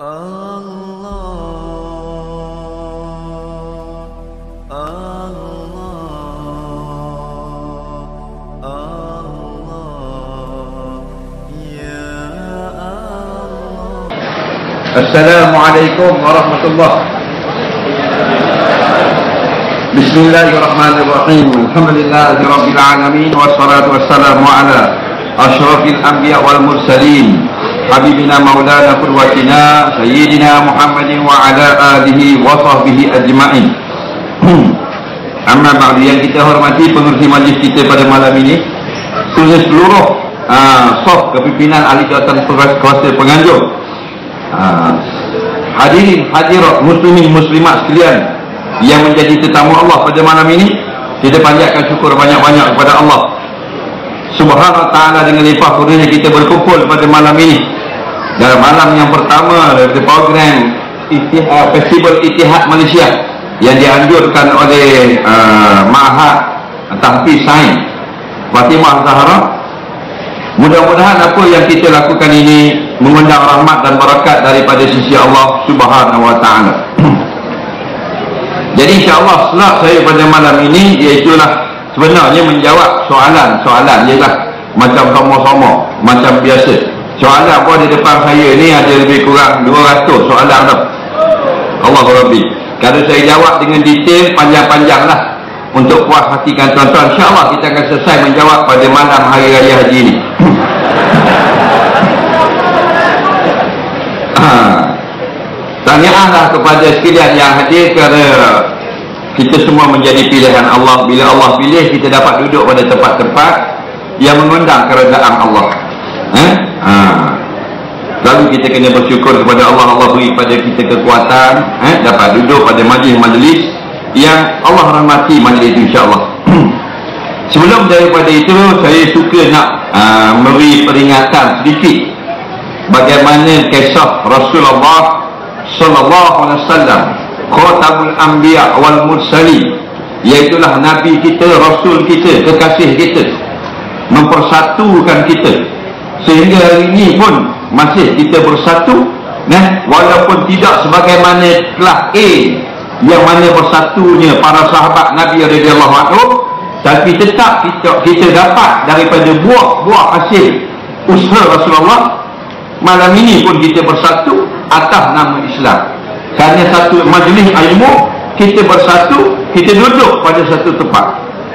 يا السلام عليكم ورحمة الله بسم الله الرحمن الرحيم الحمد لله رب العالمين والصلاة والسلام على أشرف الأنبياء والمرسلين qudwatina sayyidina Muhammadin wa ala alihi wa sahbihi ajma'in Amma ba'du yang kita hormati pengurusi majlis kita pada malam ini Khusus seluruh uh, soft kepimpinan ahli jawatan kuasa penganjur Ha. hadirin hadirat muslimin muslimat sekalian yang menjadi tetamu Allah pada malam ini kita panjatkan syukur banyak-banyak kepada Allah subhanahu wa ta'ala dengan limpah kurnia kita berkumpul pada malam ini dalam malam yang pertama dari program Itihad, Festival Itihad Malaysia yang dianjurkan oleh uh, Mahat Tahfiz Sain Fatimah Zahra Mudah-mudahan apa yang kita lakukan ini mengundang rahmat dan barakat daripada sisi Allah Subhanahu wa taala. Jadi insya-Allah selak saya pada malam ini iaitu sebenarnya menjawab soalan-soalan ialah macam sama-sama, macam biasa. Soalan apa di depan saya ni ada lebih kurang 200 soalan dah. Allah Rabbi. Kalau saya jawab dengan detail panjang-panjanglah untuk puas hatikan tuan-tuan insyaAllah kita akan selesai menjawab pada malam hari raya haji ha. tanyaanlah kepada sekalian yang hadir kerana kita semua menjadi pilihan Allah bila Allah pilih kita dapat duduk pada tempat-tempat yang mengundang kerajaan Allah eh? ha. lalu kita kena bersyukur kepada Allah Allah beri pada kita kekuatan eh? dapat duduk pada majlis-majlis yang Allah rahmati majlis itu insyaAllah sebelum daripada itu saya suka nak uh, memberi peringatan sedikit bagaimana kisah Rasulullah sallallahu alaihi wasallam khatamul anbiya wal mursalin iaitulah nabi kita rasul kita kekasih kita. Mempersatukan kita. Sehingga hari ini pun masih kita bersatu nah walaupun tidak sebagaimana telah A yang mana bersatunya para sahabat Nabi radhiyallahu anhu tapi tetap kita kita dapat daripada buah-buah hasil usaha Rasulullah malam ini pun kita bersatu atas nama Islam kerana satu majlis ilmu kita bersatu kita duduk pada satu tempat.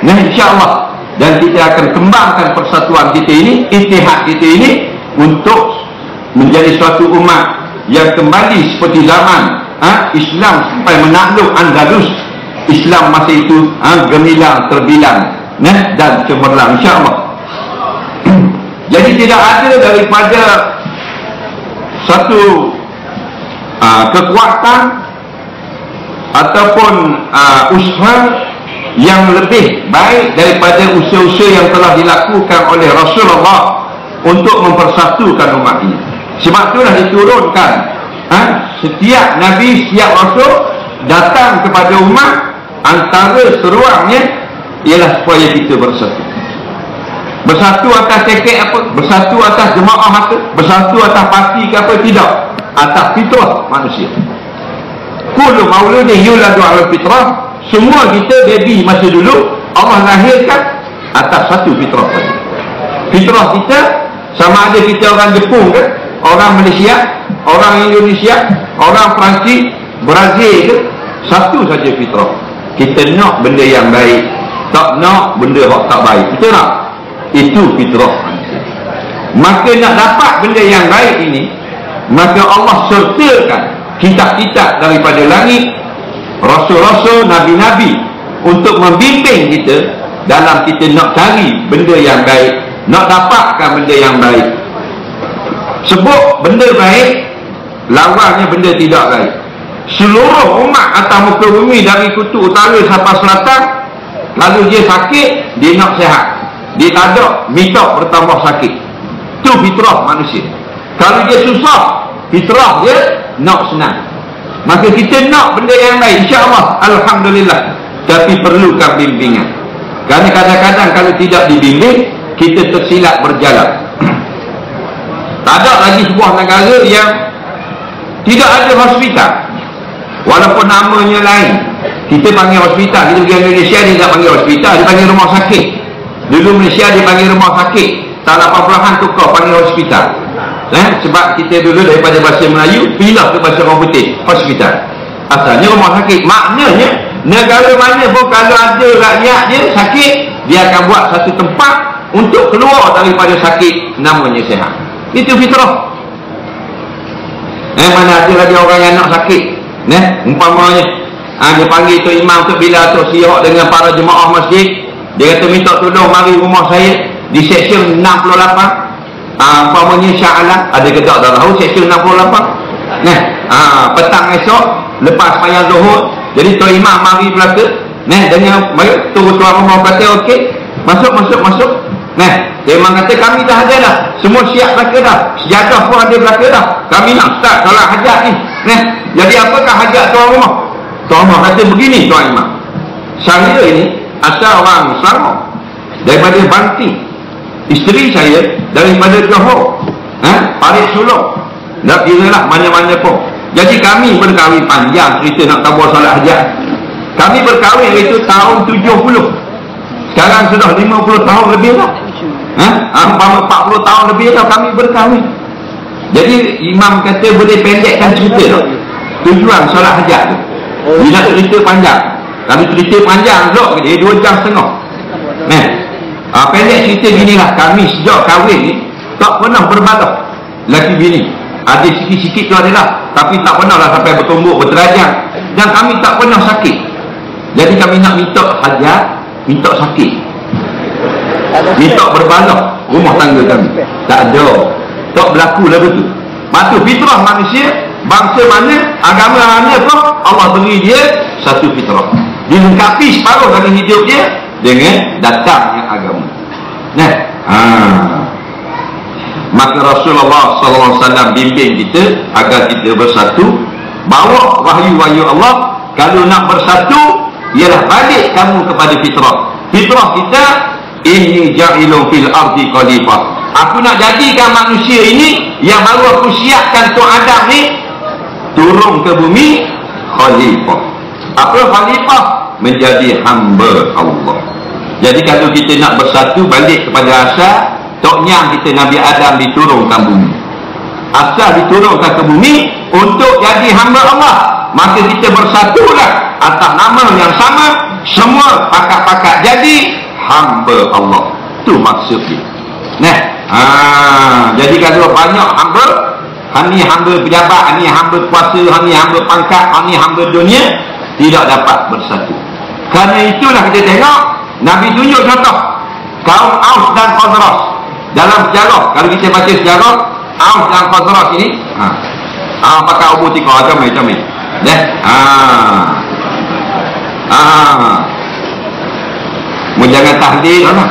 Nah insyaallah. Dan kita akan kembangkan persatuan kita ini itihad kita ini untuk menjadi suatu umat yang kembali seperti zaman ha, Islam sampai menakluk Andalus. Islam masa itu ha, gemilang terbilang nah, dan cemerlang insyaAllah. Jadi tidak ada daripada satu uh, kekuatan ataupun uh, usaha yang lebih baik daripada usaha-usaha yang telah dilakukan oleh Rasulullah untuk mempersatukan umat ini. Sebab itulah diturunkan ha? setiap Nabi setiap Rasul datang kepada umat antara seruangnya ialah supaya kita bersatu. Bersatu atas cekek apa? Bersatu atas jemaah apa? Bersatu atas parti ke apa? Tidak atas fitrah manusia kullu mauludin yuladu ala fitrah semua kita baby masa dulu Allah lahirkan atas satu fitrah saja fitrah kita sama ada kita orang Jepun ke orang Malaysia orang Indonesia, orang Perancis, Brazil ke satu saja fitrah. Kita nak benda yang baik, tak nak benda yang tak baik. Kita nak itu fitrah. Maka nak dapat benda yang baik ini, maka Allah sertakan kitab-kitab daripada langit, rasul-rasul, nabi-nabi untuk membimbing kita dalam kita nak cari benda yang baik, nak dapatkan benda yang baik. Sebut benda baik lawannya benda tidak baik. Seluruh umat atas muka bumi dari kutub utara sampai selatan lalu dia sakit dia nak sehat. Dia tak ada minta bertambah sakit. Itu fitrah manusia kalau dia susah fitrah dia nak senang. Maka kita nak benda yang baik insyaAllah Alhamdulillah tapi perlukan bimbingan. Kerana kadang-kadang kalau tidak dibimbing kita tersilap berjalan. Tak ada lagi sebuah negara yang tidak ada hospital. Walaupun namanya lain kita panggil hospital. Kita pergi Indonesia dia tak panggil hospital dia panggil rumah sakit. Dulu Malaysia dia panggil rumah sakit. Tak 80-an tukar panggil hospital eh? sebab kita dulu daripada bahasa Melayu pindah ke bahasa orang putih hospital. Asalnya rumah sakit. Maknanya negara mana pun kalau ada rakyat dia sakit dia akan buat satu tempat untuk keluar daripada sakit namanya sehat. Itu fitrah. Eh mana ada lagi orang yang nak sakit? Eh umpamanya ha, dia panggil tu imam tu bila tu siap dengan para jemaah masjid. Dia kata minta tolong mari rumah saya di seksyen 68 ha, umpamanya sya'alah ada kedak dah tahu seksyen 68 eh ha, petang esok lepas payah zuhur jadi tu imam mari belakang eh dengan mari tunggu tuan rumah kata okey masuk masuk masuk Nah, dia memang kata kami dah ada dah. Semua siap belaka dah. Sejadah pun ada belaka dah. Kami nak start solat hajat ni. Nah, jadi apakah hajat tuan rumah? Tuan rumah kata begini tuan imam. Saya ini asal orang Selangor. Daripada Banti. Isteri saya daripada Johor. Ha? Parik Sulong. Tak kira lah mana-mana pun. Jadi kami berkahwin panjang cerita nak tabur solat hajat. Kami berkahwin itu tahun 70. Sekarang sudah 50 tahun lebih lah. Ha? Umpama 40 tahun lebih dah kami berkahwin. Jadi imam kata boleh pendekkan cerita tu. Tujuan solat hajat tu. Bila cerita panjang. Kalau cerita panjang tu dia 2 jam setengah. Nah. Ha, pendek cerita gini lah. Kami sejak kahwin ni tak pernah berbalak. Laki bini. Ada sikit-sikit tu adalah. Tapi tak pernah lah sampai bertumbuk, berderajat. Dan kami tak pernah sakit. Jadi kami nak minta hajat minta sakit minta berbalak rumah tangga kami tak ada tak berlaku lah betul maka fitrah manusia bangsa mana agama mana pun Allah beri dia satu fitrah dilengkapi separuh dalam hidup dia dengan datangnya agama. Nah. Ha. maka Rasulullah SAW bimbing kita agar kita bersatu. Bawa wahyu-wahyu Allah. Kalau nak bersatu ialah balik kamu kepada fitrah. Fitrah kita ini ja'ilun fil ardi khalifah aku nak jadikan manusia ini yang baru aku siapkan tu Adam ni turun ke bumi khalifah apa khalifah menjadi hamba Allah. Jadi kalau kita nak bersatu balik kepada asal toknya kita Nabi Adam diturunkan bumi. Asal diturunkan ke bumi untuk jadi hamba Allah. Maka kita bersatulah atas nama yang sama semua pakat-pakat jadi hamba Allah. Tu maksudnya nah ha, jadi kalau banyak hamba hani hamba pejabat hani hamba kuasa hani hamba pangkat hani hamba dunia tidak dapat bersatu kerana itulah kita tengok Nabi tunjuk contoh kaum Aus dan Khazraj dalam sejarah kalau kita baca sejarah Aus dan Khazraj ini ha, ha pakai Abu Tikar macam macam ni ha Ah. Mu jangan tahlil lah.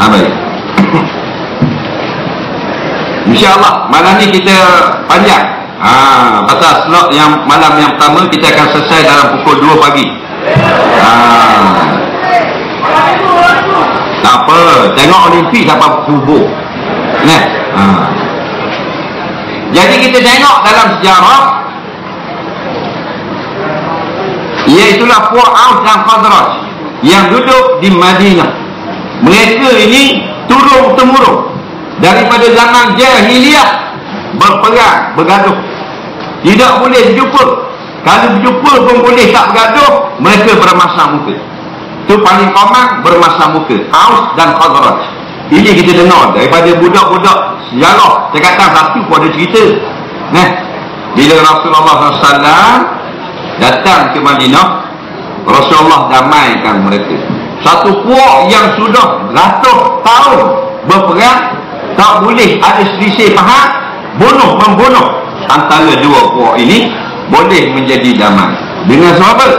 Ah baik. InsyaAllah malam ni kita panjang. Ah, pasal slot yang malam yang pertama kita akan selesai dalam pukul 2 pagi. Ah. Tak apa, tengok Olimpik sampai subuh. Nah. Ah. Jadi kita tengok dalam sejarah Iaitulah puak Aus dan Khazraj yang duduk di Madinah. Mereka ini turun-temurun daripada zaman jahiliyah berperang, bergaduh. Tidak boleh berjumpa. Kalau berjumpa pun boleh tak bergaduh, mereka bermasa muka. Itu paling komang bermasa muka. Aus dan Khazraj. Ini kita dengar daripada budak-budak sejarah. Saya kata satu pun ada cerita. Nah, bila Rasulullah SAW datang ke Madinah Rasulullah damaikan mereka satu puak yang sudah ratus tahun berperang tak boleh ada selisih faham bunuh membunuh. Antara dua puak ini boleh menjadi damai. Dengan sebab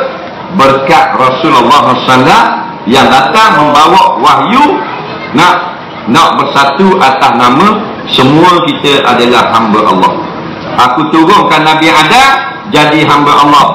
berkat Rasulullah SAW yang datang membawa wahyu nak nak bersatu atas nama semua kita adalah hamba Allah. Aku turunkan Nabi Adam jadi hamba Allah.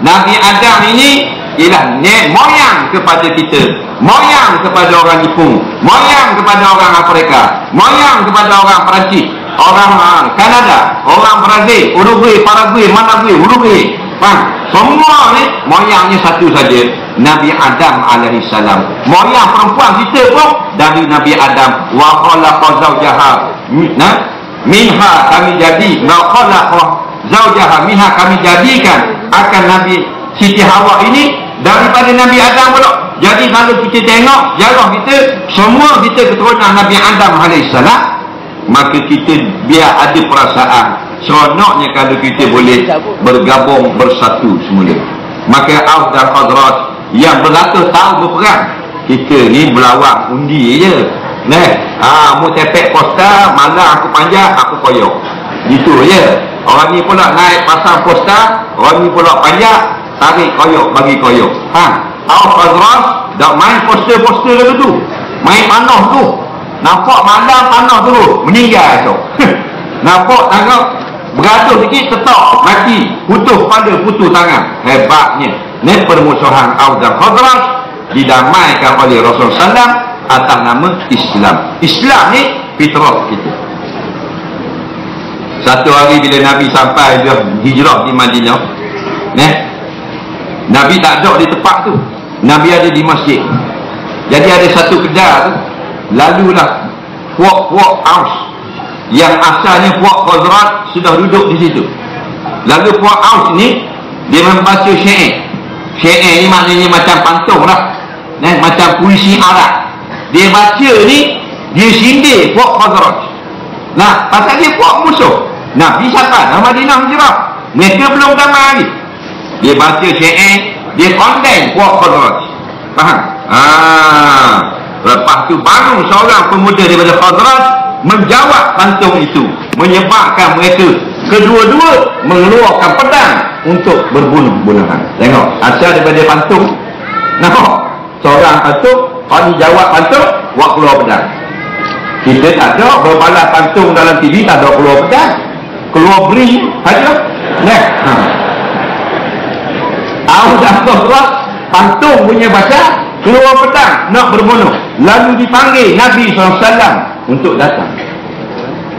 Nabi Adam ini ialah nek moyang kepada kita. Moyang kepada orang Jepun. Moyang kepada orang Afrika. Moyang kepada orang Perancis orang uh, Kanada orang Brazil Uruguay Paraguay Managui Uruguay. Faham? semua ni moyangnya satu saja Nabi Adam salam. Moyang perempuan kita pun dari Nabi Adam wa khalaqa zawjaha nah minha kami jadi wa khalaqa zawjaha minha kami jadikan. Akan Nabi Siti Hawa ini daripada Nabi Adam pula jadi kalau kita tengok jarah kita semua kita keturunan Nabi Adam AS maka kita biar ada perasaan. Seronoknya kalau kita boleh bergabung bersatu semula. Maka Auf dan Khadrat yang beratus tahun berperang. Kita ni berlawak undi je. Nah, ha, mu tepek posta, malam aku panjang, aku koyok. Gitu je. Orang ni pula naik pasang posta, orang ni pula panjang, tarik koyok bagi koyok. Ha Auf Khazraj dah main poster-poster lalu tu. Main panah tu nampak malam panah tu meninggal tu. Nampak tangkap beratus sikit tetap mati putus pada putus tangan. Hebatnya. Ni permusuhan Auf dan Khazraj didamaikan oleh Rasul Sallam atas nama Islam. Islam ni fitrah kita. Satu hari bila Nabi sampai dia hijrah di Madinah ne Nabi tak ada di tempat tu. Nabi ada di masjid. Jadi ada satu kedai tu lalulah puak-puak aus yang asalnya puak khazrat sudah duduk di situ. Lalu puak aus ni dia membaca syair. Syair ni maknanya macam pantun lah. Eh, macam puisi Arab. Dia baca ni dia sindir puak khazrat nah pasal dia puak musuh. Nabi siapa? Nama Madinah Hijrah mereka belum damai lagi. Dia baca syair dia condemn puak khadrat faham? Ah lepas tu baru seorang pemuda daripada khadrat menjawab pantun itu. Menyebabkan mereka kedua-dua mengeluarkan pedang untuk berbunuh-bunuhan. Tengok asal daripada pantun nampak? Seorang pantun kalau jawab pantun buat keluar pedang. Kita tak ada berbalas pantun dalam TV tak ada keluar pedang. Keluar beri saja nah ha. Aku dah kosrat Pantung punya baca Keluar petang Nak berbunuh. Lalu dipanggil Nabi SAW Untuk datang.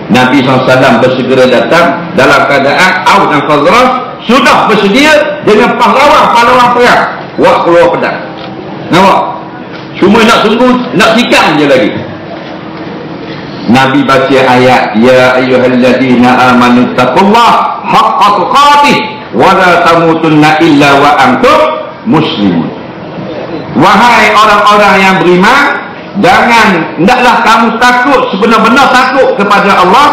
Nabi SAW bersegera datang Dalam keadaan Auf dan Khazraj Sudah bersedia Dengan pahlawan-pahlawan perang. Wak keluar pedang. Nampak? Cuma nak tunggu Nak sikam je lagi. Nabi baca ayat Ya ayuhalladzina amanu taqullah Haqqa tuqatih wala tamutunna illa wa antum muslimun wahai orang-orang yang beriman jangan hendaklah kamu takut sebenar-benar takut kepada Allah.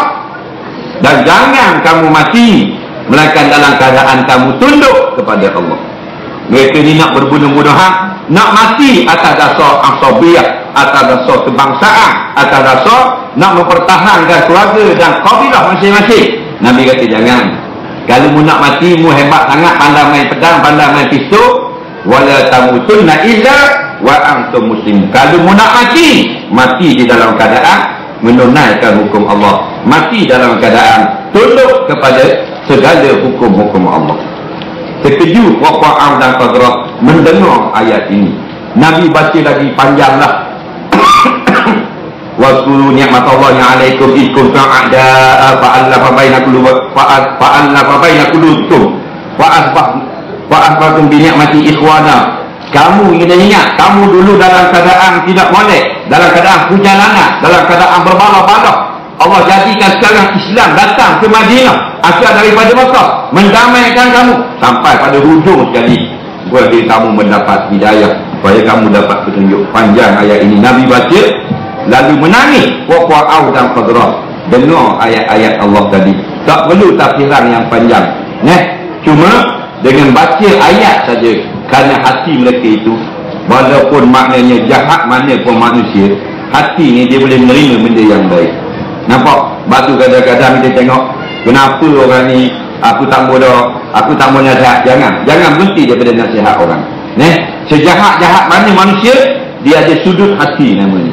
Dan jangan kamu mati melainkan dalam keadaan kamu tunduk kepada Allah. Mereka ni nak berbunuh-bunuhan nak mati atas dasar asabiah atas dasar kebangsaan atas dasar nak mempertahankan keluarga dan kabilah masing-masing. Nabi kata jangan. Kalau mu nak mati mu hebat sangat pandai main pedang pandai main pistol wala tamutunna illa wa antum muslim. Kalau mu nak mati mati di dalam keadaan menunaikan hukum Allah. Mati dalam keadaan tunduk kepada segala hukum-hukum Allah. Terkejut waqa'am dan qadrah mendengar ayat ini. Nabi baca lagi panjanglah Waskuru ni'mat Allah yang alaikum ikum fa'ada fa'allafa baina qulub fa'allafa baina qulubikum fa'asbah fa'asbahtum bi ni'mati ikhwana. Kamu ingin ingat kamu dulu dalam keadaan tidak boleh dalam keadaan perjalanan dalam keadaan berbalah-balah Allah jadikan sekarang Islam datang ke Madinah asal daripada Mekah mendamaikan kamu. Sampai pada hujung sekali supaya kamu mendapat hidayah supaya kamu dapat petunjuk panjang ayat ini. Nabi baca lalu menangis. Au dan qadrah dengar ayat-ayat Allah tadi. Tak perlu tafsiran yang panjang. Ne cuma dengan baca ayat saja. Kerana hati mereka itu walaupun maknanya jahat mana pun manusia hati ni dia boleh menerima benda yang baik. Nampak? Batu kadang-kadang kita tengok kenapa orang ni aku tak bodoh aku tak mau nasihat. Jangan. Jangan berhenti daripada nasihat orang. Ne sejahat-jahat mana manusia dia ada sudut hati namanya.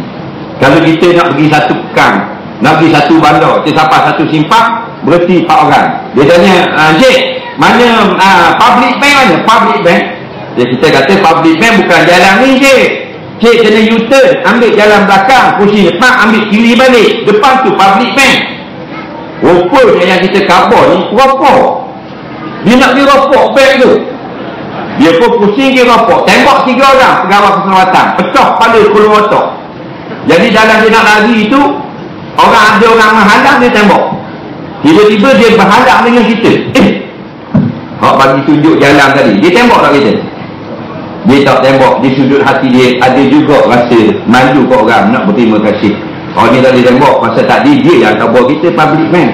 Kalau kita nak pergi satu pekan nak pergi satu bandar kita sampai satu simpang berhenti empat orang. Dia tanya uh, Encik mana uh, public bank mana public bank Jadi kita kata public bank bukan jalan ni cik. Cik kena U-turn, ambil jalan belakang, kursi depan, ambil kiri balik. Depan tu public bank. Rupanya yang kita kabur ni, rokok. Dia nak pergi rokok bank tu. Dia pun pusing ke rokok. Tembak tiga orang pegawai keselamatan. Pecah pada kulung otak. Jadi dalam dia nak lari tu, orang ada orang menghalang dia tembak. Tiba-tiba dia berhadap dengan kita. Eh, Hak bagi tunjuk jalan tadi. Dia tembak tak kita? Dia tak tembak. Di sudut hati dia ada juga rasa malu ke orang nak berterima kasih. Orang ni tak boleh tembak. Masa tadi dia yang kabur kita public man.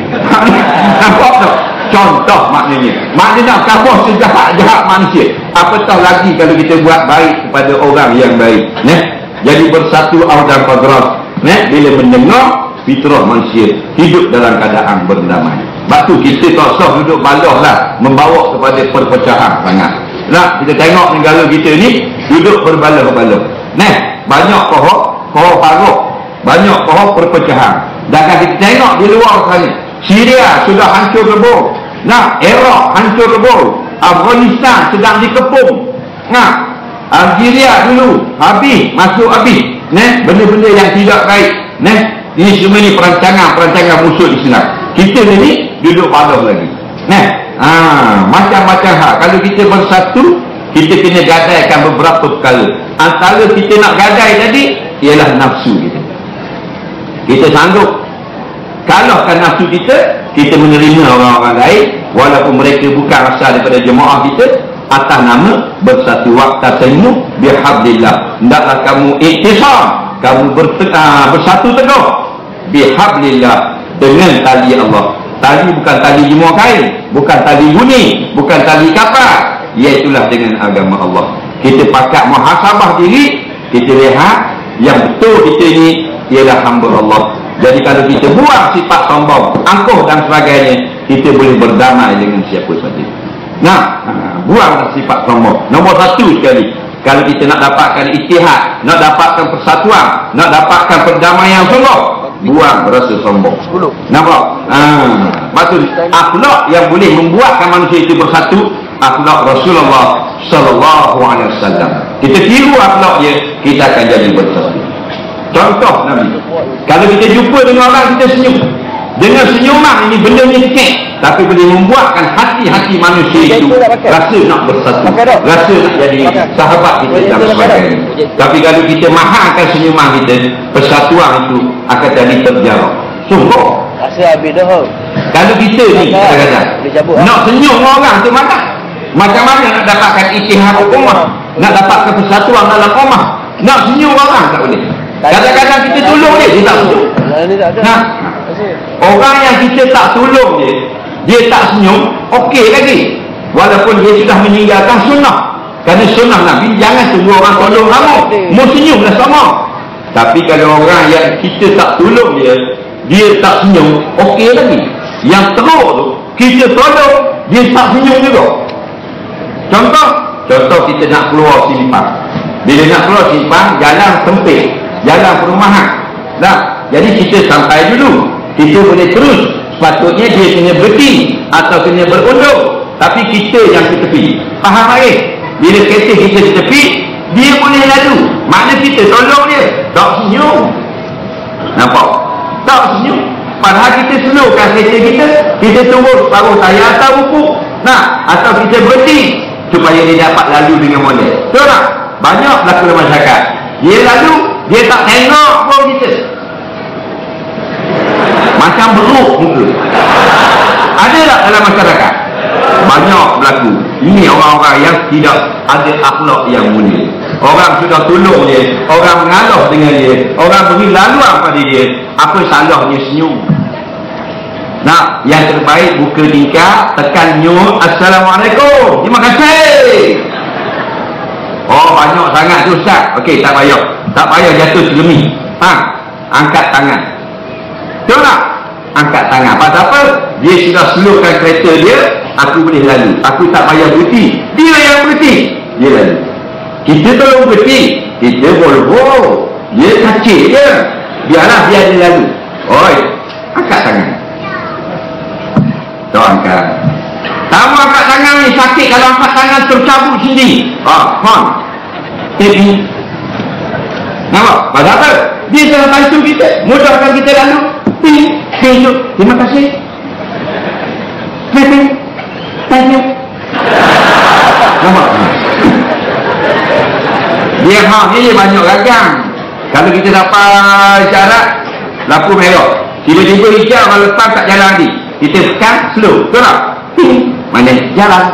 Nampak tak? Contoh maknanya. Maknanya kabur sejahat-jahat manusia. Apatah lagi kalau kita buat baik kepada orang yang baik. Nah, Jadi bersatu dan fadras. Nah, Bila mendengar fitrah manusia hidup dalam keadaan berdamai. Batu kita tak sah duduk balah lah membawa kepada perpecahan sangat. Nah, kita tengok negara kita ni duduk berbalah-balah. Nah, banyak pohon, pohon paruk, banyak pohon perpecahan. Dan kita tengok di luar sana, Syria sudah hancur lebur. Nah, Iraq hancur lebur. Afghanistan sedang dikepung. Nah, Algeria dulu habis, masuk habis. Nah, benda-benda yang tidak baik. Nah, ini semua ni perancangan-perancangan musuh Islam kita ni duduk padah lagi. Nah ha, macam-macam hak. Kalau kita bersatu kita kena gadaikan beberapa perkara. Antara kita nak gadai tadi ialah nafsu kita. Kita sanggup. Kalahkan nafsu kita kita menerima orang-orang lain walaupun mereka bukan asal daripada jemaah kita atas nama bersatu waktu semu bihablillah. Hendaklah kamu iktisam kamu bersatu teguh. Bihablillah. Dengan tali Allah tali bukan tali jemur kain bukan tali guni bukan tali kapal. Iaitulah dengan agama Allah. Kita pakat muhasabah diri kita lihat yang betul kita ni ialah hamba Allah. Jadi kalau kita buang sifat sombong angkuh dan sebagainya kita boleh berdamai dengan siapa saja. Nah ha, buang sifat sombong. Nombor satu sekali kalau kita nak dapatkan istihad nak dapatkan persatuan nak dapatkan perdamaian sungguh buang rasa sombong. Nampak? Ha. Maksud akhlak yang boleh membuatkan manusia itu bersatu akhlak Rasulullah sallallahu alaihi wasallam. Kita tiru akhlak dia, kita akan jadi bersatu. Contoh Nabi. Kalau kita jumpa dengan orang kita senyum. Dengan senyuman ini benda ni kek tapi boleh membuatkan hati-hati manusia itu rasa nak bersatu. Rasa nak jadi sahabat kita dan sebagainya. Tapi kalau kita mahalkan senyuman kita, persatuan itu akan jadi terjarak. Sungguh. Rasa habis dah. Kalau kita ni kata-kata nak senyum orang tu mana? Macam mana nak dapatkan itihad ummah? Nak dapatkan persatuan dalam ummah? Nak senyum orang tak boleh. Kadang-kadang kita tolong dia, dia tak senyum. Nah, Orang yang kita tak tolong dia, dia tak senyum, okey lagi. Walaupun dia sudah meninggalkan sunnah. Kerana sunnah Nabi, jangan tunggu orang tolong kamu. Mau senyumlah sama. Tapi kalau orang yang kita tak tolong dia, dia tak senyum, okey lagi. Yang teruk tu, kita tolong, dia tak senyum juga. Contoh, contoh kita nak keluar simpang. Bila nak keluar simpang, jalan sempit. Jalan perumahan. Nah, jadi kita sampai dulu kita boleh terus. Sepatutnya dia kena berhenti atau kena berunduk tapi kita yang ke tepi faham lagi bila kereta kita ke tepi dia boleh lalu. Mana kita tolong dia? Tak senyum. Nampak? Tak senyum. Padahal kita slowkan kereta kita kita tunggu baru saya atau buku. Nah atau kita berhenti supaya dia dapat lalu dengan model betul tak? Banyak berlaku masyarakat. Dia lalu dia tak tengok pun kita macam beruk muka ada tak dalam masyarakat banyak berlaku ini orang-orang yang tidak ada akhlak yang mulia orang sudah tolong dia orang mengalah dengan dia orang beri laluan pada dia apa salahnya senyum Nah, yang terbaik buka tingkap, tekan nyur, Assalamualaikum. Terima kasih. Oh, banyak sangat tu Ustaz. Okey, tak payah. Tak payah jatuh selemi. Ha? Angkat tangan. Betul tak? Angkat tangan pasal apa dia sudah slowkan kereta dia aku boleh lalu aku tak payah berhenti dia yang berhenti dia lalu kita tolong berhenti kita Volvo dia kacik je biarlah biar dia lalu oi angkat tangan tak angkat tak mau angkat tangan ni sakit kalau angkat tangan tercabut sendiri. Ah, faham? Tapi, nampak? Pasal apa? Dia telah bantu kita. Mudahkan kita lalu. Ping, ping, Terima kasih. Thank you. Nampak? Dia hak ni banyak gagang. Kalau kita dapat syarat, lampu merah. Tiba-tiba hijau kalau lepas tak jalan lagi. Kita tekan slow. Betul tak? Mana jalan.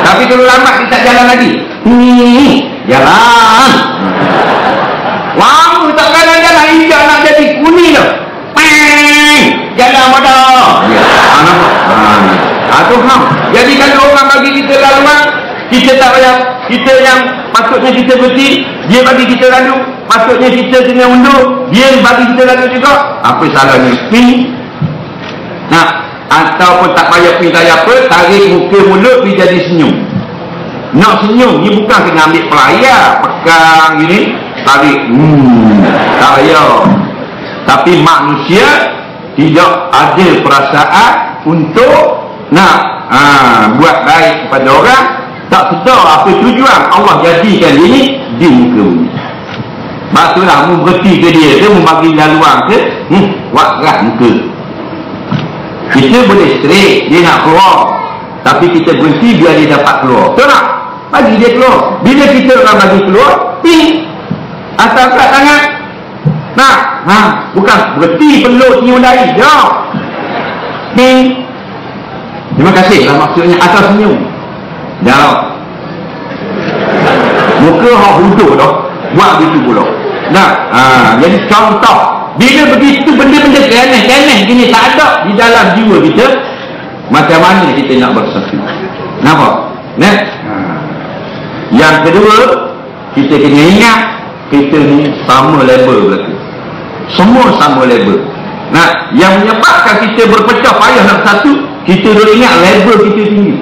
Tapi kalau lambat kita tak jalan lagi. Ni jalan. Lama tak jalan-jalan hijau nak jadi kuning tu. Jalan pada. Ya, nampak? Ha, tu. Jadi kalau orang bagi kita laluan, kita tak payah kita yang patutnya kita berhenti dia bagi kita lalu. Patutnya kita kena undur dia bagi kita lalu juga. Apa salahnya? Pin nah ataupun tak payah pin tak apa tarik muka mulut dia jadi senyum. Nak senyum ni bukan kena ambil pelayar pegang gini tarik. Hmm tak payah. Tapi manusia tidak ada perasaan untuk nak ha, buat baik kepada orang. Tak sedar apa tujuan. Allah jadikan ini di muka bumi. Maksudlah mu berhenti ke dia Dia membagi laluan ke hmm, Wakrat muka. Kita boleh straight Dia nak keluar. Tapi kita berhenti biar dia dapat keluar. Betul tak? Bagi dia keluar. Bila kita orang bagi keluar Ping Asal kat tangan Nak ha, Bukan berhenti peluk ni undai Ya Ping Terima kasih lah maksudnya Asal senyum Jawab. Muka hak hudur dah. Buat begitu pula. Nah, ha, jadi contoh. Bila begitu benda-benda keneh-keneh gini tak ada di dalam jiwa kita. Macam mana kita nak bersatu? Nampak? Nah. Ha. Yang kedua, kita kena ingat kita ni sama level berlaku. Semua sama level. Nah, yang menyebabkan kita berpecah payah nak satu, kita dah ingat level kita tinggi.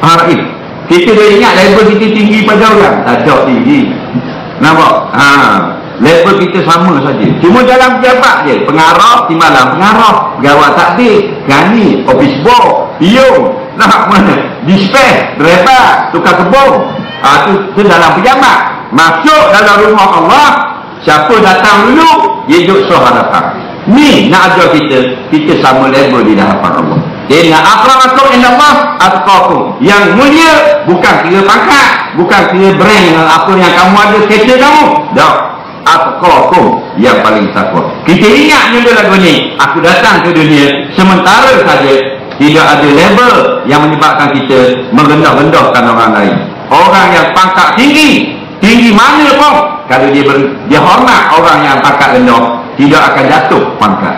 Faham tak Kita dah ingat level kita tinggi pada orang Tak ada tinggi Nampak? Ha. Level kita sama saja. Cuma dalam pejabat je Pengarah, timbalan pengarah Gawat takdir, gani, office boy Piung, nak mana Dispatch, driver, tukar kebun ha, tu, tu dalam pejabat Masuk dalam rumah Allah Siapa datang dulu Dia duduk soharapan Ni nak ajar kita Kita sama level di hadapan Allah Inna akramakum inna Allah atqakum. Yang mulia bukan kira pangkat, bukan kira brand apa yang kamu ada kereta kamu. Tak. Atqakum yang paling takwa. Kita ingat dulu lagu ni. Aku datang ke dunia sementara saja tidak ada label yang menyebabkan kita merendah-rendahkan orang lain. Orang yang pangkat tinggi, tinggi mana pun kalau dia ber, dia hormat orang yang pangkat rendah, tidak akan jatuh pangkat.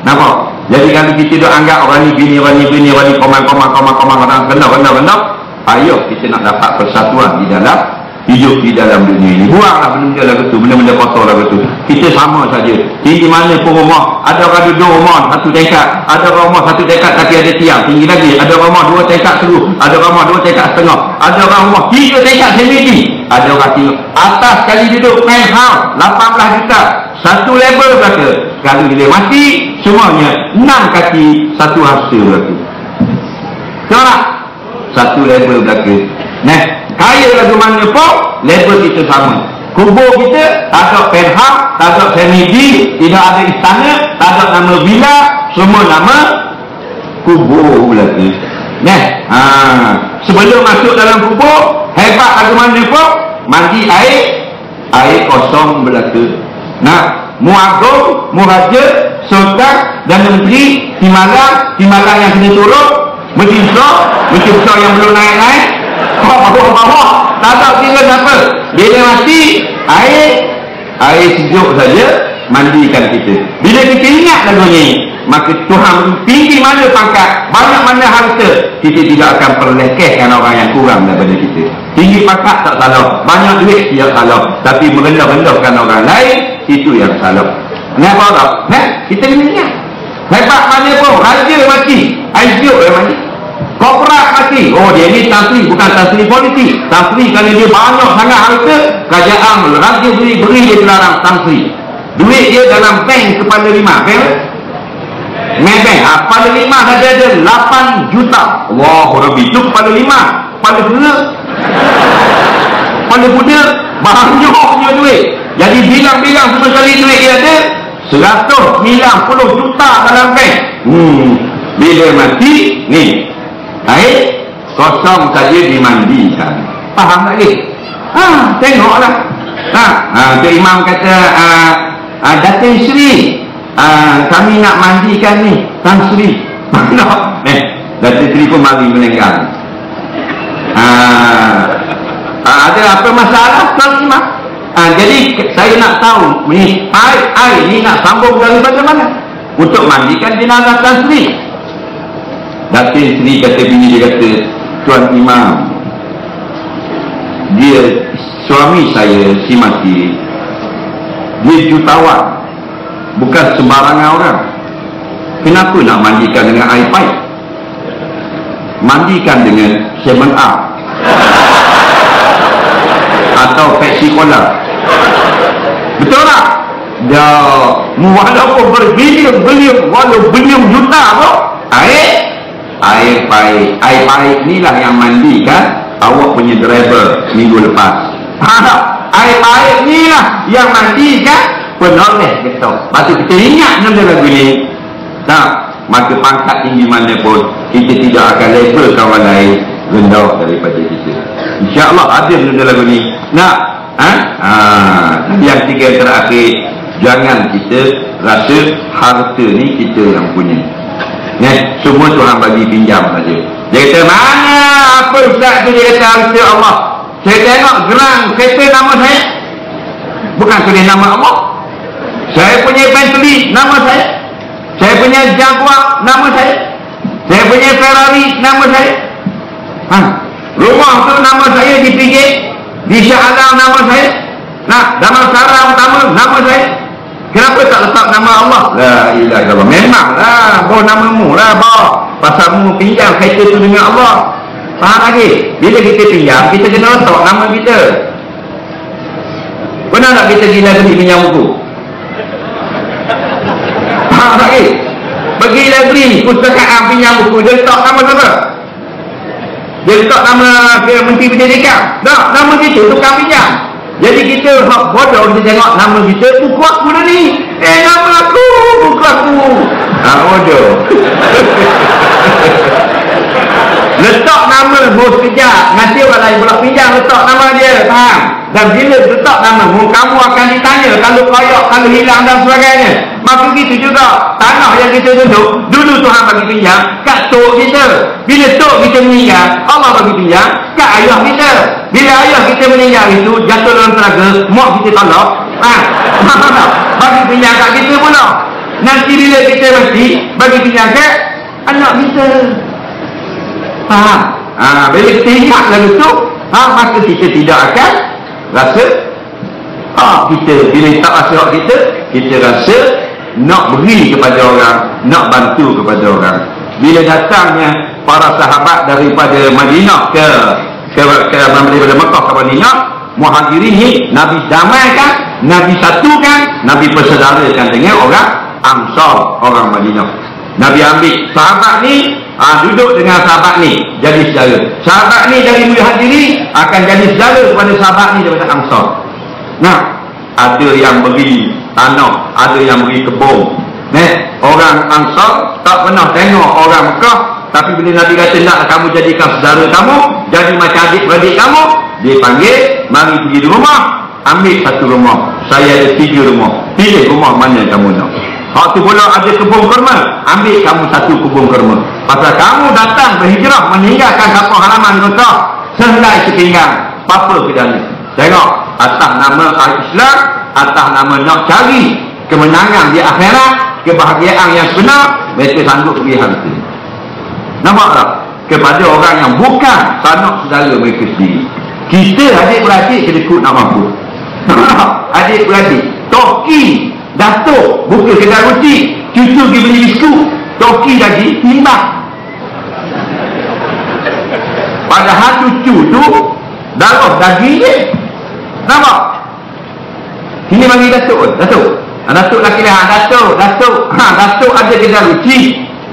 Nampak? Jadi kalau kita dah anggap orang ni bini, orang ni bini, orang ni komang, komang, komang, komang, orang kena, kena, kena, ayo kita nak dapat persatuan di dalam hidup di dalam dunia ini. Buanglah benda-benda lagu tu, benda-benda kotor lagu tu. Kita sama saja. Tinggi mana pun rumah, ada orang duduk rumah satu tingkat, ada orang rumah satu tingkat tapi ada tiang, tinggi lagi. Ada orang rumah dua tingkat seluruh, ada orang rumah dua tingkat setengah, ada orang rumah tiga tingkat semiti. Ada orang tinggi. Atas kali duduk main house, 18 juta. Satu level berapa? Kalau dia mati, semuanya enam kaki, satu hasil berapa? Tengok tak? Satu level berapa? Nah, kaya lagu mana pun level kita sama. Kubur kita tak ada penham tak ada semidi tidak ada istana tak ada nama villa semua nama kubur lagi nah ha. sebelum masuk dalam kubur hebat lagu mana pun mandi air air kosong berlaku nah muagung muhajir sultan dan menteri timbalan timbalan yang kena turun Mesin besar, yang belum naik-naik, bawah-bawah tak tahu tinggal siapa bila mati air air sejuk saja mandikan kita. Bila kita ingat lagu ni maka Tuhan tinggi mana pangkat banyak mana harta kita tidak akan perlekehkan orang yang kurang daripada kita. Tinggi pangkat tak salah banyak duit tidak salah tapi merendah-rendahkan orang lain itu yang salah. Kenapa tak? Nah, kita kena ingat. Hebat mana pun raja mati air sejuk yang mati Koprak mati. Oh dia ni tasri bukan tasri politik. Tasri kerana dia banyak sangat harta. Kerajaan raja beri, beri dia terlarang tasri. Duit dia dalam bank kepala lima. Bank? Bank. Nah, kepala lima saja ada 8 juta. Wah, Rabbi. Itu kepala lima. Kepala kena. Kepala budak. Banyaknya duit. Jadi bilang-bilang semua sekali duit dia ada. 190 juta dalam bank. Hmm. Bila mati, ni. Baik. Kosong saja dimandikan. Faham tak ni? Ha, tengoklah. Ha, ha, Imam kata, uh, uh, Datin Sri, uh, kami nak mandikan ni, Tan Sri. Mana? eh, Datin Sri pun mari meninggal. Uh, uh, ada apa masalah, Tuan Imam? Uh, jadi, saya nak tahu, ni, air, air ni nak sambung daripada mana? Untuk mandikan jenazah Tan Sri. Datin Sri kata bini dia kata, Tuan Imam, dia suami saya si mati dia jutawan bukan sembarangan orang. Kenapa nak mandikan dengan air paip mandikan dengan semen A atau Pepsi Cola. Betul tak? Dia walaupun berbilion-bilion walau bilion juta pun air air paip air paip inilah yang mandikan awak punya driver minggu lepas. Ha, air-air ni lah yang mandi kan penoleh kita lepas kita ingat nama lagu ni tak? Maka pangkat tinggi mana pun kita tidak akan level kawan lain rendah daripada kita. insyaAllah ada nama lagu ni. Nak? Ha? Ha. yang tiga terakhir jangan kita rasa harta ni kita yang punya Nah, semua Tuhan bagi pinjam saja. Dia kata, mana apa Ustaz tu dia kata harta Allah. Saya tengok gerang kereta nama saya. Bukan tulis nama Allah. Saya punya Bentley nama saya. Saya punya Jaguar nama saya. Saya punya Ferrari nama saya. Ha. Rumah tu nama saya di pinggir. Di Shah Alam nama saya. Nah, dalam sarang utama nama saya. Kenapa tak letak nama Allah? La ilaha illallah. Memanglah bawa namamu lah bawa. Pasal mu pinjam kereta tu dengan Allah. Faham lagi? Bila kita pinjam, kita kena letak nama kita. Pernah tak kita gila beli pinjam buku? Faham lagi? Pergi library, pustakaan pinjam buku, dia letak nama siapa? Dia letak nama ke Menteri Pendidikan. Tak, nama kita tukang pinjam. Jadi kita hak bodoh kita tengok nama kita buku aku dah ni. Eh nama aku buku aku. Ha bodoh. letak nama bos kejap. Nanti orang lain pula pinjam letak nama dia. Faham? Dan bila letak nama kamu akan ditanya kalau koyok, kalau hilang dan sebagainya. Maka begitu juga tanah yang kita duduk dulu Tuhan bagi pinjam kat tok kita. Bila tok kita meninggal, Allah bagi pinjam kat ayah kita. Bila ayah kita meninggal itu jatuh dalam telaga, mak kita tolak. Ha, bagi pinjam kat kita pula. Nanti bila kita mati, bagi pinjam kat anak kita. Faham? Ha, bila kita ingat lalu tu, ha, maka kita tidak akan rasa ha, kita bila tak rasa kita, kita rasa nak beri kepada orang nak bantu kepada orang. Bila datangnya para sahabat daripada Madinah ke ke, ke daripada Mekah ke Madinah muhajirin ni Nabi damaikan Nabi satukan Nabi persaudarakan dengan orang Ansar orang Madinah. Nabi ambil sahabat ni ha, duduk dengan sahabat ni jadi saudara. Sahabat ni dari muhajirin akan jadi saudara kepada sahabat ni daripada Ansar. Nah ada yang beri tanah ada yang beri kebun. Nek, orang Ansar tak pernah tengok orang Mekah. Tapi bila Nabi kata nak kamu jadikan saudara kamu jadi macam adik-beradik kamu dia panggil mari pergi di rumah ambil satu rumah. Saya ada tiga rumah. Pilih rumah mana kamu nak? Waktu pula ada kebun kurma. Ambil kamu satu kebun kurma. Pasal kamu datang berhijrah meninggalkan kapal halaman Mekah sehelai setinggal apa kedana tengok atas nama Al-Islam atas nama nak cari kemenangan di akhirat kebahagiaan yang sebenar mereka sanggup pergi harta nampak tak? Kepada orang yang bukan sanak saudara mereka sendiri. Kita adik-beradik kena ikut nak mampu. Adik-beradik toki datuk buka kedai roti cucu pergi beli biskut toki lagi timbang. Padahal cucu tu darah daging dia. Nampak Sini bagi Datuk. Datuk. Ha, Datuk lah. Datuk Datuk. Ha, Datuk ada kedai ruci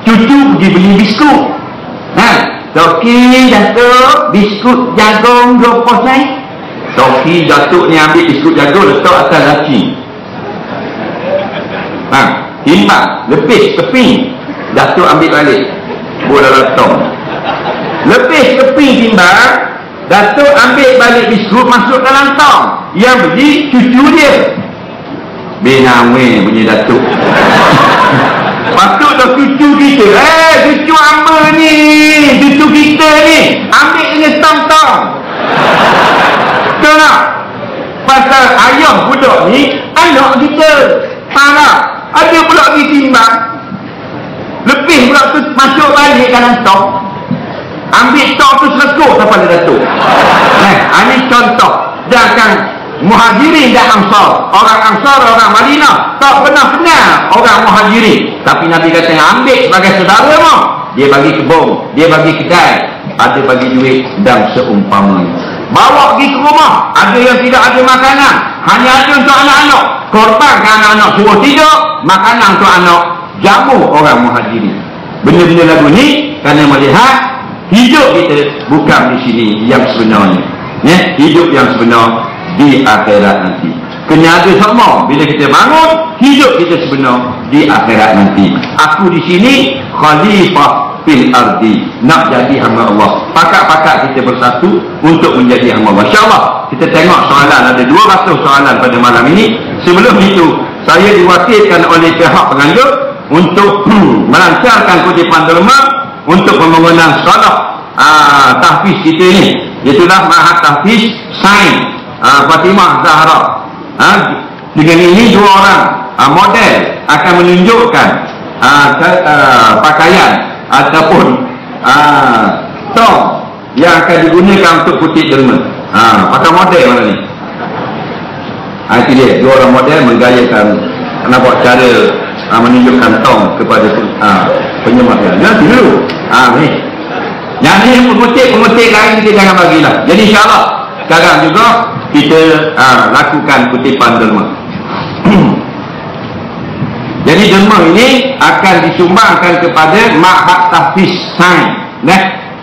cucu pergi beli biskut. Ha Toki jatuh biskut jagung dua posai Toki jatuh ni ambil biskut jagung letak atas laci ha timbang lepis keping jatuh ambil balik. Dalam tong lepis keping timbang Datuk ambil balik biskut masuk dalam tong yang beli cucu dia. Benawe punya Datuk. Patut dah cucu kita. Eh cucu apa ni. Cucu kita ni. Ambil dengan tong-tong Betul tak? Pasal ayam budak ni Anak kita. Faham Ada pula pergi timbang. Lebih pula tu masuk balik dalam tong Ambil tong tu selekuh Sampai dia Datuk. Eh, ini contoh. Jangan muhajirin dan ansar. Orang ansar orang Madinah. Tak pernah kenal orang muhajirin. Tapi Nabi kata ambil sebagai saudara mu. Dia bagi kebun dia bagi kedai. Ada bagi duit dan seumpamanya bawa pergi ke rumah. Ada yang tidak ada makanan. Hanya ada untuk anak-anak. Korbankan anak-anak suruh tidur makanan untuk anak. Jamu orang muhajirin. Benda-benda lagu ni kerana melihat hidup kita bukan di sini yang sebenarnya. Ya, hidup yang sebenar di akhirat nanti. Kena ada semua bila kita bangun hidup kita sebenar di akhirat nanti. Aku di sini khalifah fil ardi. Nak jadi hamba Allah. Pakat-pakat kita bersatu untuk menjadi hamba Allah. insyaAllah kita tengok soalan. Ada 200 soalan pada malam ini. Sebelum itu saya diwakilkan oleh pihak penganjur untuk melancarkan kutipan derma untuk pembangunan sekolah uh, tahfiz kita ini itulah mahat tahfiz sains ha, Fatimah Zahra. Ha, dengan ini dua orang ha, model akan menunjukkan ha, ke, uh, pakaian ataupun ha, tong yang akan digunakan untuk putih derma ha, pakai model mana ni? Ha, itu dia. Dua orang model menggayakan nak buat cara ha, menunjukkan tong kepada ha, penyemah nanti dulu. Ha, ni. Yang ni pemutih-pemutih lain kita jangan bagilah. Jadi insyaAllah sekarang juga kita ha, lakukan kutipan derma. Jadi derma ini akan disumbangkan kepada Ma'had Tahfiz Sain. Nah,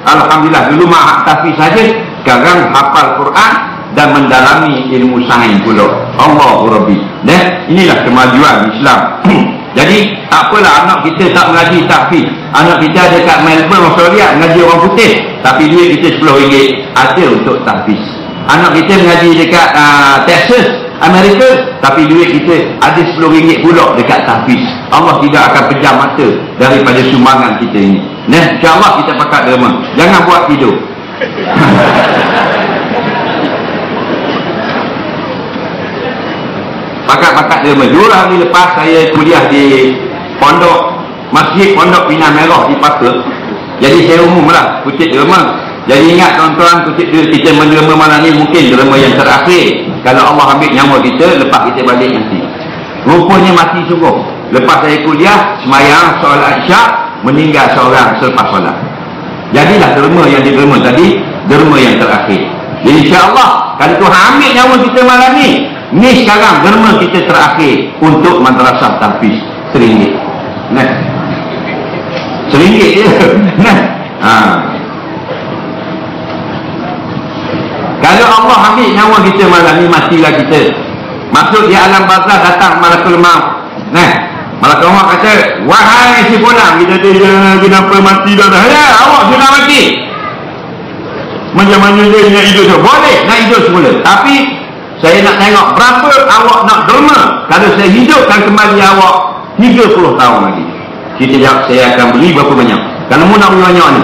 Alhamdulillah dulu Ma'had Tahfiz saja sekarang hafal Quran dan mendalami ilmu sain pula. Allah Rabbi. Nah, inilah kemajuan Islam jadi tak apalah anak kita tak mengaji tahfiz anak kita ada kat Melbourne Australia mengaji orang putih. Tapi duit kita RM10 ada untuk tahfiz. Anak kita mengaji dekat uh, Texas Amerika. Tapi duit kita ada RM10 pula dekat tahfiz. Allah tidak akan pejam mata daripada sumbangan kita ini. Nah, insyaAllah kita pakat derma. Jangan buat hidup pakat-pakat derma dua hari lepas saya kuliah di pondok masjid pondok Pina Merah di Paka jadi saya umumlah kutip derma jadi ingat tuan-tuan ketika kita menerima malam ni mungkin derma yang terakhir. Kalau Allah ambil nyawa kita, lepas kita balik nanti. Rupanya mati sungguh. Lepas saya kuliah, semayang, solat isyak, meninggal seorang selepas solat. Jadilah derma yang diterima tadi, derma yang terakhir. Jadi insyaAllah, kalau Tuhan ambil nyawa kita malam ni, ni sekarang derma kita terakhir untuk madrasah tahfiz. Seringgit. Nah. Seringgit je. Nah. Haa. Kalau Allah ambil nyawa kita malam ni matilah kita. Masuk di alam barzah datang malakul maut. Nah, malakul maut kata, "Wahai si fulan, kita dia kenapa mati dah dah? Ya, awak sudah mati." Macam mana dia nak hidup tu? Boleh nak hidup semula. Tapi saya nak tengok berapa awak nak derma kalau saya hidupkan kembali awak 30 tahun lagi. Kita jawab saya akan beli berapa banyak. Kalau mu nak beli banyak ni,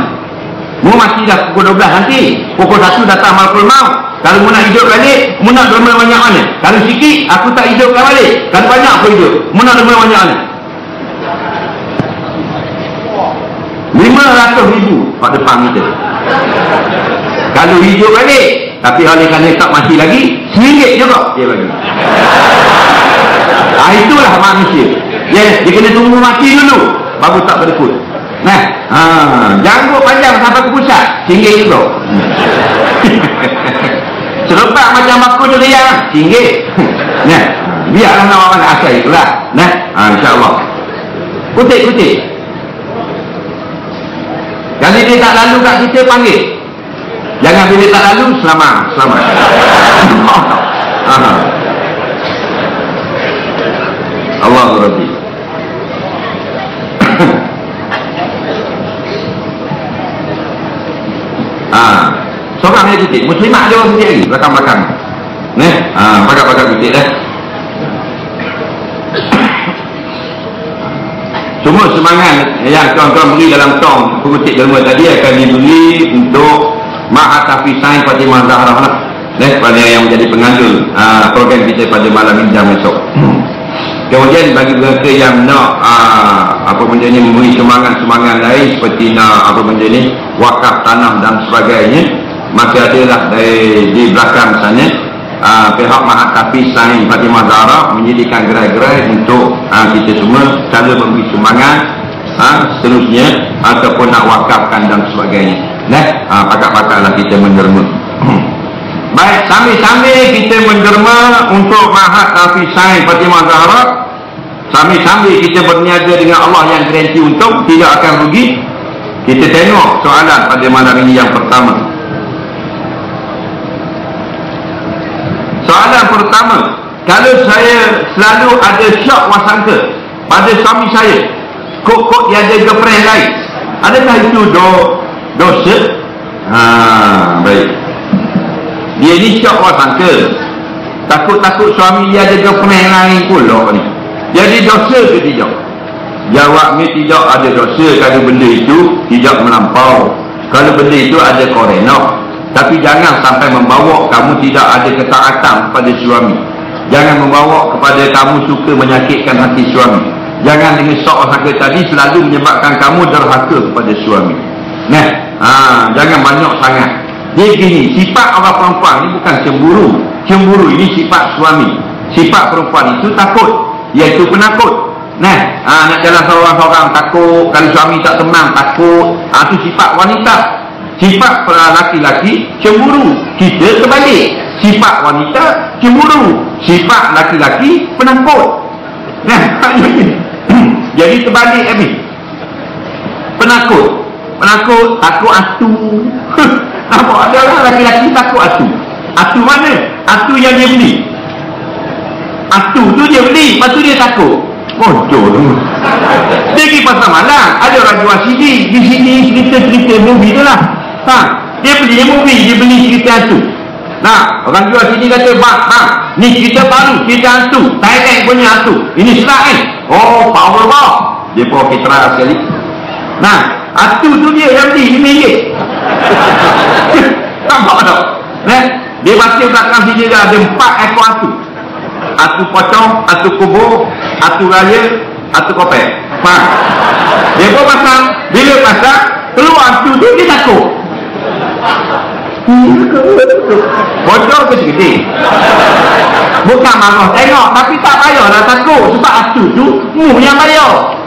Mu mati dah pukul 12 nanti. Pukul 1 datang malakul maut. Kalau mu nak hidup balik, mu nak derma banyak mana? Kalau sikit, aku tak hidupkan balik. Kalau banyak aku hidup. Mu nak derma banyak mana? 500 ribu pada depan kita. Kalau hidup balik, tapi oleh kerana tak mati lagi, RM1 juga dia bagi. Ah, itulah manusia. Ya, dia kena tunggu mati dulu, baru tak berkut. Nah, ha, janggut panjang sampai ke pusat, singgit juga. Serempak macam aku tu dia, singgit. Nah, biarlah nama mana asal itulah. Nah, ha, insya-Allah. Kutip-kutip. tak lalu kat kita panggil jangan bila tak lalu selamat selamat Allah Rabbi ah seorang yang titik muslimat ada orang lagi belakang-belakang. Nih, ah, pakai-pakai titik dah. Semua semangat. Yang tuan-tuan beri dalam tong. Pengutik derma tadi akan diberi untuk Mahatafi Sain Fatimah Zahra lah. Eh, pada yang menjadi pengandul uh, program kita pada malam ini jam esok. Kemudian bagi mereka yang nak uh, apa benda ni memberi semangat-semangat lain seperti nak apa benda ni wakaf tanah dan sebagainya masih adalah dari di belakang sana uh, pihak Mahatafi Sain Fatimah Zahra menjadikan gerai-gerai untuk uh, kita semua cara memberi semangat uh, seterusnya ataupun nak wakafkan dan sebagainya nah uh, pakak-pakaklah kita menderma. Baik sambil-sambil kita menderma untuk Mahatafi Sain Fatimah Zahra. Sambil-sambil kita berniaga dengan Allah yang garanti untung tidak akan rugi. Kita tengok soalan pada malam ini yang pertama. Soalan pertama, kalau saya selalu ada syak wasangka pada suami saya, kok-kok dia ada girlfriend lain, adakah itu do dosa? Ha, baik. Dia ni syak wasangka. Takut-takut suami dia ada girlfriend lain pula ni. Jadi dosa ke tidak? Jawabnya tidak ada dosa kalau benda itu tidak melampau. Kalau benda itu ada korenok. Tapi jangan sampai membawa kamu tidak ada ketaatan kepada suami. Jangan membawa kepada kamu suka menyakitkan hati suami. Jangan dengan sok harga tadi selalu menyebabkan kamu derhaka kepada suami. Nah, ha, jangan banyak sangat. Dia gini, sifat orang perempuan ini bukan cemburu. Cemburu ini sifat suami. Sifat perempuan itu takut. Iaitu penakut. Nah, ha, nak jalan seorang-seorang takut. Kalau suami tak tenang, takut. Ha, itu sifat wanita sifat laki-laki cemburu kita terbalik sifat wanita cemburu sifat laki-laki penakut nah jadi terbalik Abi penakut penakut takut atu apa ada orang laki-laki takut atu atu mana atu yang dia beli atu tu dia beli lepas tu dia takut bodoh tu dia pergi pasal malam ada orang jual CD di sini cerita-cerita movie tu lah Ha, dia beli movie, dia beli cerita hantu. Nah, orang jual sini kata, bang, bang, ni cerita baru, cerita hantu. Thailand punya hantu. Ini serak kan? Oh, power bang. Dia pun okey terang sekali. Nah, hantu tu dia yang beli, ini ringgit. Nampak tak? Nah, dia baca belakang sini dah ada empat ekor hantu. Hantu pocong, hantu kubur, hantu raya, hantu kopek. Faham? Dia pun pasang, bila pasang, keluar hantu tu, dia takut. Bodoh ke sedih Bukan marah tengok Tapi tak payah lah takut Sebab aku tu Mu yang payah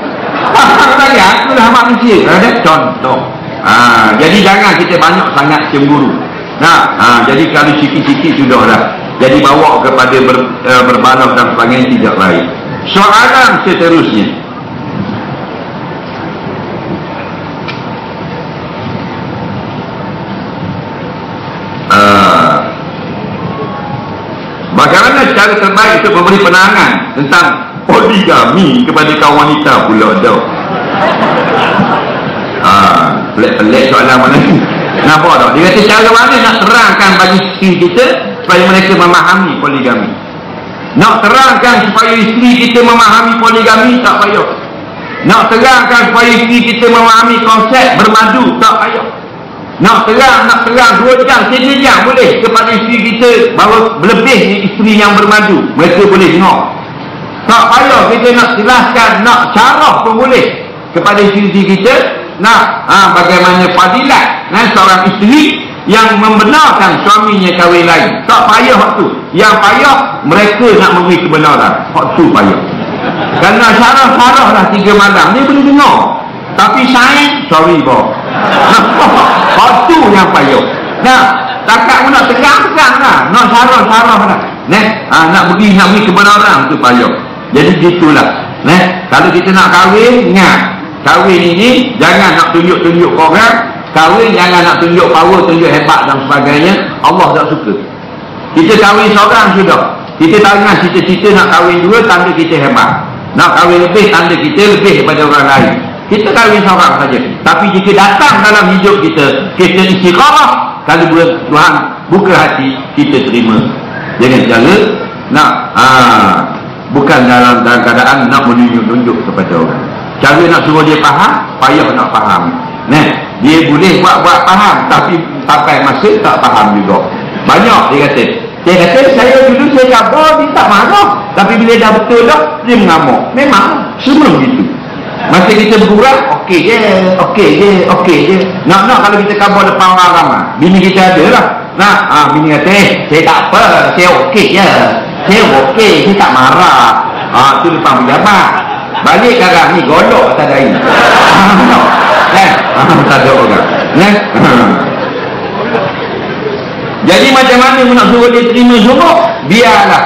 Tadi aku dah manusia. Ada contoh. Ha, Jadi jangan kita banyak sangat cemburu. Nah, ha, Jadi kalau sikit-sikit sudah dah Jadi bawa kepada ber, uh, berbalas dan sebagainya tidak lain Soalan seterusnya. Bagaimana cara terbaik untuk memberi penerangan tentang poligami kepada kaum wanita pula dah. Ah, pelik-pelik soalan mana ni? Nampak tak? Dia kata cara mana nak terangkan bagi isteri kita supaya mereka memahami poligami. Nak terangkan supaya isteri kita memahami poligami tak payah. Nak terangkan supaya isteri kita memahami konsep bermadu tak payah. Nak terang, nak terang dua jam, tiga jam boleh kepada isteri kita bahawa berlebih isteri yang bermadu. Mereka boleh tengok. Tak payah kita nak jelaskan, nak carah pun boleh kepada isteri kita. Nak ha, bagaimana fadilat nah, seorang isteri yang membenarkan suaminya kahwin lain. Tak payah waktu. Yang payah mereka nak memberi kebenaran. Waktu payah. Kerana syarah-syarah lah tiga malam. Dia boleh dengar. Tapi saya, sorry boh. Waktu yang payah. Nah, takat pun nak tegang-tegang lah. Nak sarah-sarah lah. Nah, ha, nak pergi nak pergi kebenaran tu payah. Jadi gitulah. Nah, kalau kita nak kahwin, ingat. Kahwin ini, jangan nak tunjuk-tunjuk orang. kahwin jangan nak tunjuk power tunjuk hebat dan sebagainya Allah tak suka kita kahwin seorang sudah kita tak ingat cita-cita nak kahwin dua tanda kita hebat nak kahwin lebih tanda kita lebih daripada orang lain kita kahwin seorang saja tapi jika datang dalam hidup kita kita istiqamah kalau Tuhan buka hati kita terima jangan jangan nak aa, bukan dalam, dalam keadaan nak menunjuk-nunjuk kepada orang. Cara nak suruh dia faham payah nak faham. Nah, dia boleh buat-buat faham tapi sampai masa tak faham juga. Banyak dia kata. Dia kata saya dulu saya khabar dia tak marah. Tapi bila dah betul dah dia mengamuk. Memang semua begitu. Masa kita berkurang okey je okey je okey je. Nak-nak kalau kita khabar depan orang ramai bini kita ada lah. Nak ah, bini kata eh saya tak apa saya okey je saya okey saya tak marah. Ah, tu depan pejabat. Balik sekarang ni golok atas dahi eh tak ada orang? Eh? Jadi macam mana nak suruh dia terima semua biarlah.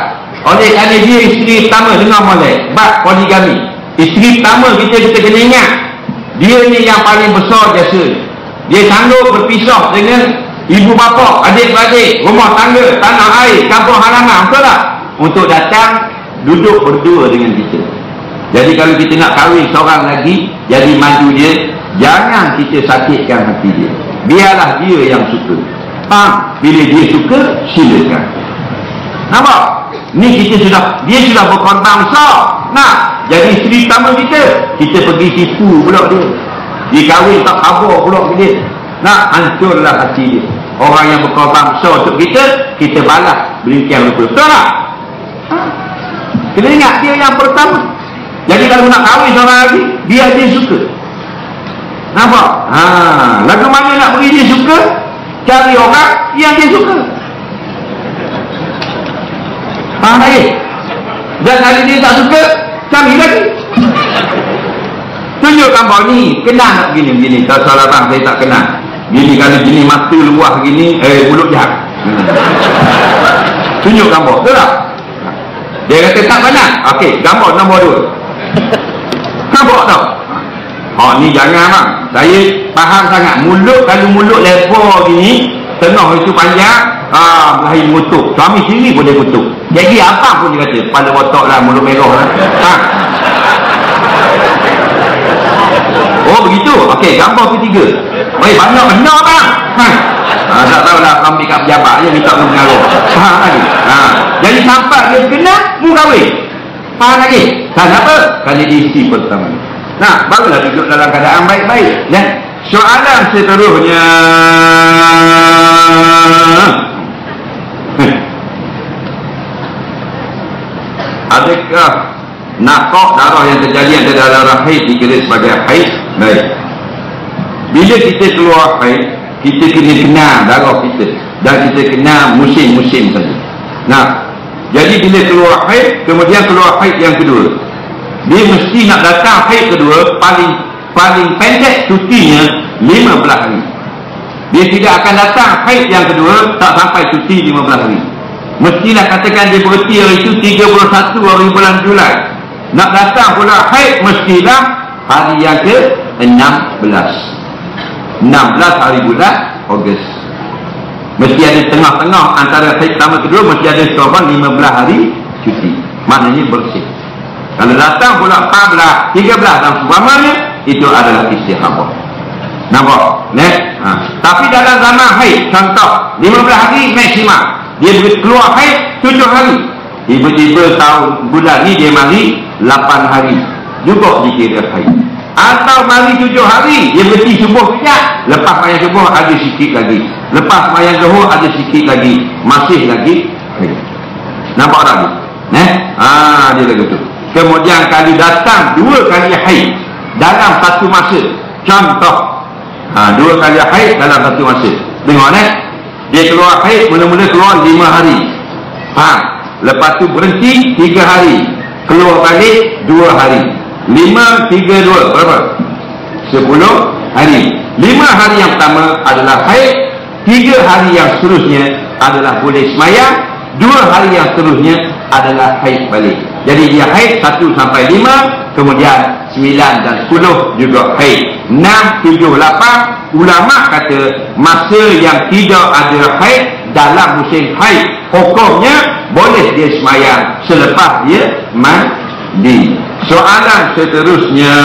Oleh kerana dia isteri pertama dengar molek bab poligami. Isteri pertama kita kita kena ingat dia ni yang paling besar jasa dia sanggup berpisah dengan ibu bapa adik-beradik rumah tangga tanah air kampung halaman betul tak untuk datang duduk berdua dengan kita. Jadi kalau kita nak kahwin seorang lagi jadi maju dia jangan kita sakitkan hati dia. Biarlah dia yang suka. Ha, bila dia suka silakan. Nampak? Ni kita sudah dia sudah berkorban besar. Nak jadi isteri pertama kita kita pergi tipu pula dia. Dia kahwin tak khabar pula dia. Nak hancurlah hati dia. Orang yang berkorban besar untuk kita kita balas berikan lupa betul tak ha? kena ingat dia yang pertama. Jadi kalau nak kahwin seorang lagi biar dia suka. Nampak? Ha, lagu mana nak beri dia suka? Cari orang yang dia suka. Faham lagi dan hari dia tak suka cari lagi. Tunjuk gambar ni. Kenal tak gini gini kalau salah bang saya tak kenal. Gini kalau gini mata luah gini eh mulut jahat. Tunjuk gambar betul tak dia kata tak benar ok gambar nombor dua nampak tau Oh ni jangan bang. Saya faham sangat. Mulut kalau mulut lebar gini, tengah itu panjang, ah lahir mutuk. Suami sini boleh mutuk. Jadi apa pun dia kata, pada botok lah, mulut merah lah. Ha. Oh begitu. Okey, gambar ketiga. Baik, banyak benar bang. Ha. Ah, tak tahu lah kami kat pejabat je minta mengaruh. Faham lagi? Ha. Jadi sampai dia kena, mu kahwin. Faham lagi? Tak apa? Kali diisi pertama. Nah, barulah duduk dalam keadaan baik-baik. Dan soalan seterusnya. Adakah nakok darah yang terjadi ada dalam rahim dikira sebagai haid? Baik. Bila kita keluar haid, kita kena kenal darah kita. Dan kita kenal musim-musim saja. Nah, jadi bila keluar haid, kemudian keluar haid yang kedua. Dia mesti nak datang haid kedua paling paling pendek cutinya 15 hari. Dia tidak akan datang haid yang kedua tak sampai cuti 15 hari. Mestilah katakan dia berhenti hari itu 31 hari bulan Julai. Nak datang pula haid mestilah hari yang ke 16 16 hari bulan Ogos mesti ada tengah-tengah antara haid pertama kedua mesti ada seorang 15 hari cuti maknanya bersih kalau datang pula 14, 13 dan sebagainya itu adalah istihabah. Nampak? Ne? Ha. Tapi dalam zaman haid, contoh 15 hari maksimum. Dia keluar haid 7 hari. Tiba-tiba tahun bulan ni dia mari 8 hari. Juga dikira haid. Atau mari 7 hari, dia berhenti subuh kejap. Lepas mayang subuh ada sikit lagi. Lepas mayang zuhur ada sikit lagi. Masih lagi. Nampak tak ni? Ne? Ah, dia lagi tu kemudian kali datang dua kali haid dalam satu masa contoh ha, dua kali haid dalam satu masa tengok eh dia keluar haid mula-mula keluar lima hari ha, lepas tu berhenti tiga hari keluar balik dua hari lima, tiga, dua. Berapa? sepuluh hari. Lima hari yang pertama adalah haid. Tiga hari yang seterusnya adalah boleh semayang dua hari yang seterusnya adalah haid balik. Jadi dia haid 1 sampai 5 kemudian 9 dan 10 juga haid. 6, 7, 8 ulama kata masa yang tidak ada haid dalam musim haid. Hukumnya boleh dia semayang selepas dia mandi soalan seterusnya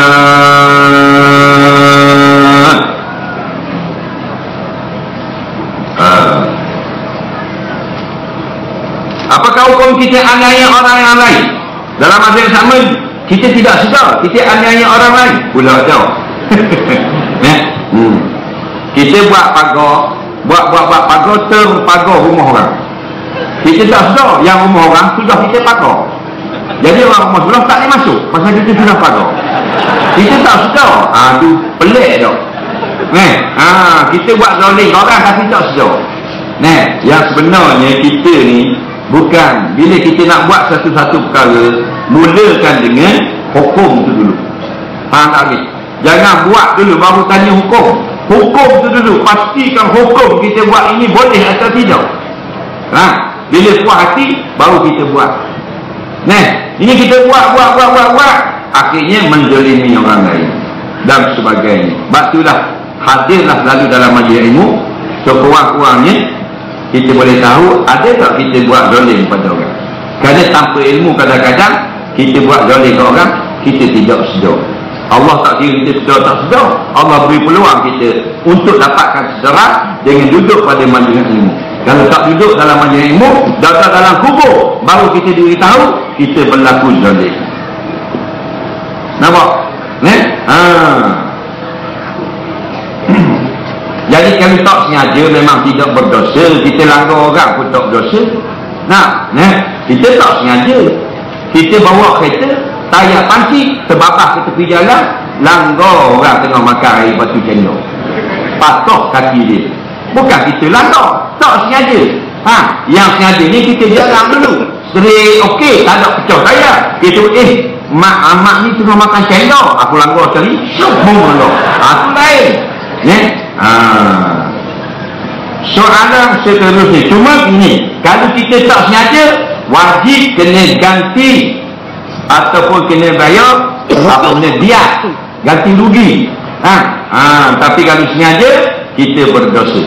Apakah hukum kita aniaya orang yang lain? Dalam masa yang sama, kita tidak sedar. Kita aniaya orang lain. Pula tahu. ya? hmm. Kita buat pagar, buat-buat-buat pagar, terpagar rumah orang. Kita tak sedar yang rumah orang sudah kita pagar. Jadi orang sebelah tak boleh masuk. Pasal kita sudah pagar. Kita tak sedar. Ah, tu pelik tu. Eh, ah, kita buat zoling orang tapi tak sedar. Nah, yang sebenarnya kita ni Bukan bila kita nak buat satu-satu perkara Mulakan dengan hukum tu dulu Faham tak ni? Jangan buat dulu baru tanya hukum Hukum tu dulu Pastikan hukum kita buat ini boleh atau tidak ha? Bila puas hati baru kita buat Nah, ini kita buat, buat, buat, buat, buat. Akhirnya menjelimi orang lain Dan sebagainya. Sebab itulah hadirlah lalu dalam majlis ilmu. So kurang-kurangnya kita boleh tahu ada tak kita buat zalim pada orang. Kerana tanpa ilmu kadang-kadang kita buat zalim ke orang kita tidak sedar Allah tak kira kita sedar tak sedar Allah beri peluang kita untuk dapatkan sedara dengan duduk pada majlis ilmu kalau tak duduk dalam majlis ilmu datang dalam kubur baru kita tahu kita berlaku zalim nampak? ne? haa jadi kami tak sengaja memang tidak berdosa. Kita langgar orang pun tak berdosa. Nah, nah, kita tak sengaja. Kita bawa kereta, tayar panci, terbakar ke tepi jalan, langgar orang tengah makan air batu cendol. Patah kaki dia. Bukan kita langgar. Tak sengaja. Ha, yang sengaja ni kita jalan dulu. Seri okey, tak ada pecah tayar. Kita eh, mak amak ni tengah makan cendol. Aku langgar sekali. Syuk, Aku lain. Ya? Ha. Soalan seterusnya cuma ini kalau kita tak sengaja wajib kena ganti ataupun kena bayar apa benda dia ganti rugi. Ha? ha tapi kalau sengaja kita berdosa.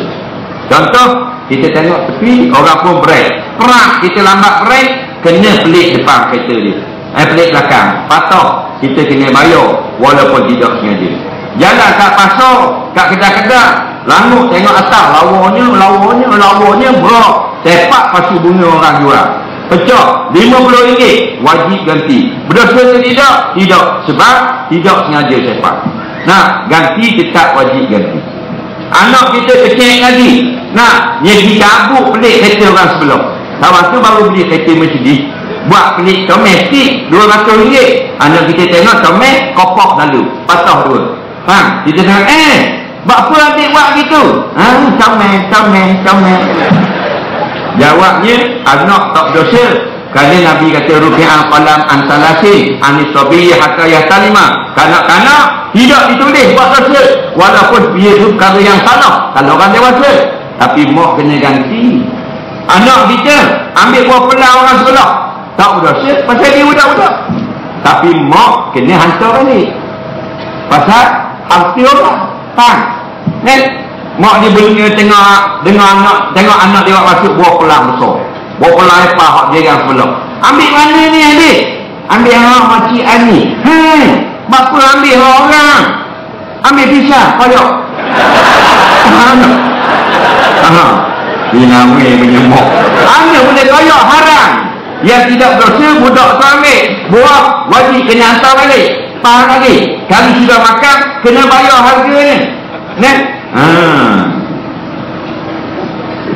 Contoh kita tengok tepi orang pun break. Perak kita lambat break kena pelik depan kereta dia. Eh pelik belakang. Patah kita kena bayar walaupun tidak sengaja. Jalan kat pasar, kat kedai-kedai. Langut tengok atas, lawanya, lawanya, lawanya, berak. Sepak pasu bunga orang jual. Pecah, RM50, wajib ganti. Berdosa ke tidak? Tidak. Sebab tidak sengaja sepak. Nah, ganti tetap wajib ganti. Anak kita kecil lagi. Nah, dia pergi cabut pelik kereta orang sebelah. Kawan tu baru beli kereta Mercedes. Buat pelik domestik, RM200. Anak kita tengok domestik, kopok lalu. Patah dua. Faham? Kita cakap, eh, buat apa adik buat gitu? Ha, comel, comel, comel. Jawabnya, anak tak dosa. Kerana Nabi kata, Rufi'al qalam antalasi, anisobi hatta yahtalima. Kanak-kanak, tidak ditulis buat dosa. Walaupun dia itu perkara yang salah. Kalau orang dewasa. Tapi mak kena ganti. Anak kita, ambil buah pelah orang sebelah. Tak berdosa, pasal dia budak-budak. Tapi mak kena hantar balik. Pasal Arti orang Faham Kan Mak dia belinya tengok Dengar anak Tengok anak dia masuk buah pelang besar Buah pelang apa Hak dia yang sebelah Ambil mana ni adik Ambil hak makcik Ani Hei Bapa ambil orang. Ambil pisah Koyok Mana Aha. Dinamai menyemuk. Ambil boleh koyok haram. Yang tidak berdosa Budak tu ambil. Buah Wajib kena hantar balik. Faham lagi. Kalau sudah makan kena bayar harganya. Kan ha.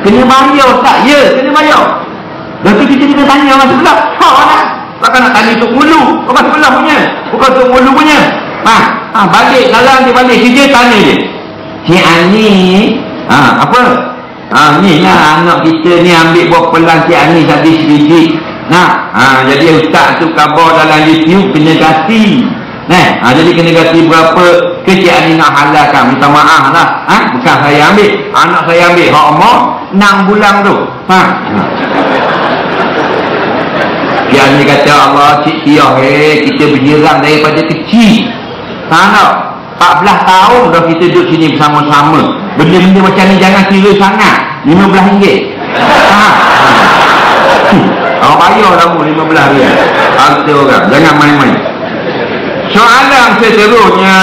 kena bayar tak? Ya kena bayar tu kita kena tanya orang sebelah ha nak takkan nak tanya untuk mulu orang sebelah punya bukan untuk mulu punya ha. ha balik dalam dia balik kita tanya dia Cik Ani ha, apa ha, ni lah anak kita ni ambil buah pelan Cik Ani tadi sedikit Nah, ha, jadi ustaz tu khabar dalam YouTube kena ganti Eh, ha, jadi kena ganti berapa kecil ni nak halalkan. Minta maaf lah. Ha? Bukan saya ambil. Anak saya ambil. Hak emak, 6 bulan tu. Ha? ha. Yang ni kata Allah cik tiah eh kita berjirang daripada kecil. Tak 14 tahun dah kita duduk sini bersama-sama. Benda-benda macam ni jangan kira sangat. 15 ringgit. Ha. awak bayar kamu 15 ringgit. Harta orang. Jangan main-main. Soalan seterusnya.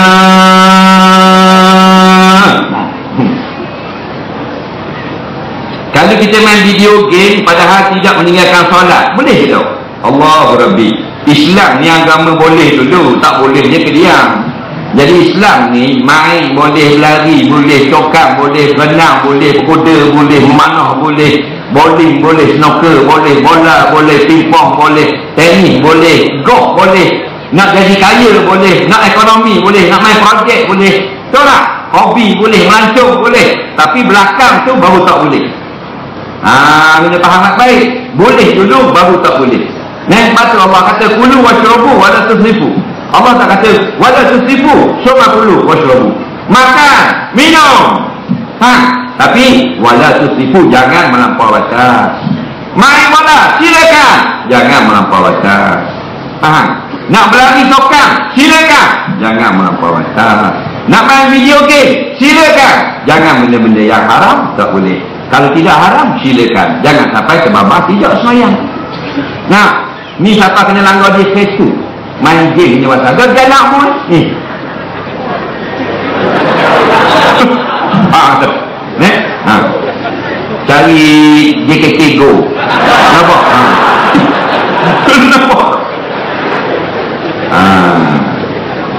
Kalau kita main video game padahal tidak meninggalkan solat boleh tak? Allah Rabbi Islam ni agama boleh dulu tak bolehnya kediam jadi Islam ni main boleh lari, boleh cokam, boleh berenang, boleh kuda, boleh memanah, boleh bowling, boleh snooker, boleh bola, boleh pingpong, boleh tenis, boleh golf, boleh nak jadi kaya boleh, nak ekonomi boleh, nak main projek boleh. Tahu tak? Hobi boleh, melancong boleh. Tapi belakang tu baru tak boleh. Ah, ha, faham tak baik. Boleh dulu baru tak boleh. Patut Allah kata kulu wasyrabu wala tusrifu. Allah tak kata wala tusrifu suma kulu? Washrabu makan minum. Ha tapi wala tusrifu jangan melampau batas. Main bola silakan. Jangan melampau batas. Faham? Nak berlari sokang silakan. Jangan melampau batas. Nak main video game silakan. Jangan benda-benda yang haram tak boleh. Kalau tidak haram silakan. Jangan sampai sebab tidak sayang nah ni siapa kena langgar di Facebook main game punya pasal. Dan jalan pun? Ni. Ah tu ne ha. Cari JKT Go. Nampak? Ha. Nampak? Ha.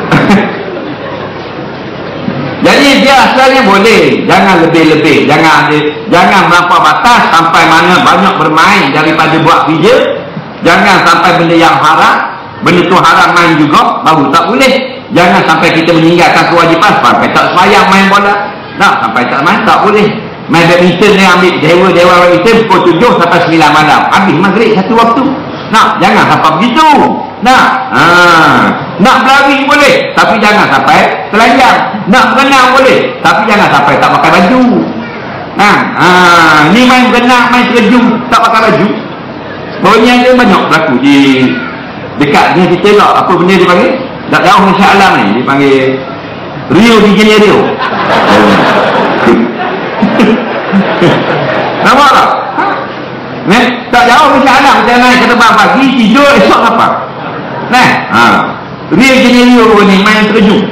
Jadi dia asalnya boleh. Jangan lebih-lebih. Jangan jangan melampau batas sampai mana banyak bermain daripada buat video jangan sampai benda yang haram benda tu haram main juga baru tak boleh. Jangan sampai kita meninggalkan kewajipan sampai tak sayang main bola. Nak sampai tak main tak boleh. Main badminton ni ambil dewa-dewa badminton pukul 7 sampai 9 malam. Habis maghrib satu waktu. Nak jangan sampai begitu. Nak ha. nak berlari boleh tapi jangan sampai telanjang. Nak berenang boleh tapi jangan sampai tak pakai baju. Nah ha. ni main berenang main terjun tak pakai baju Bawanya dia banyak berlaku di dekat ni kita tengok apa benda dia panggil? Tak jauh Masya Alam ni. Dia panggil Rio di Janeiro nampak tak? Ha? Nih, tak jauh Masya Alam. Kita naik ke terbang pagi tidur esok apa? Nah ha. Rio di Janeiro ni main terjun.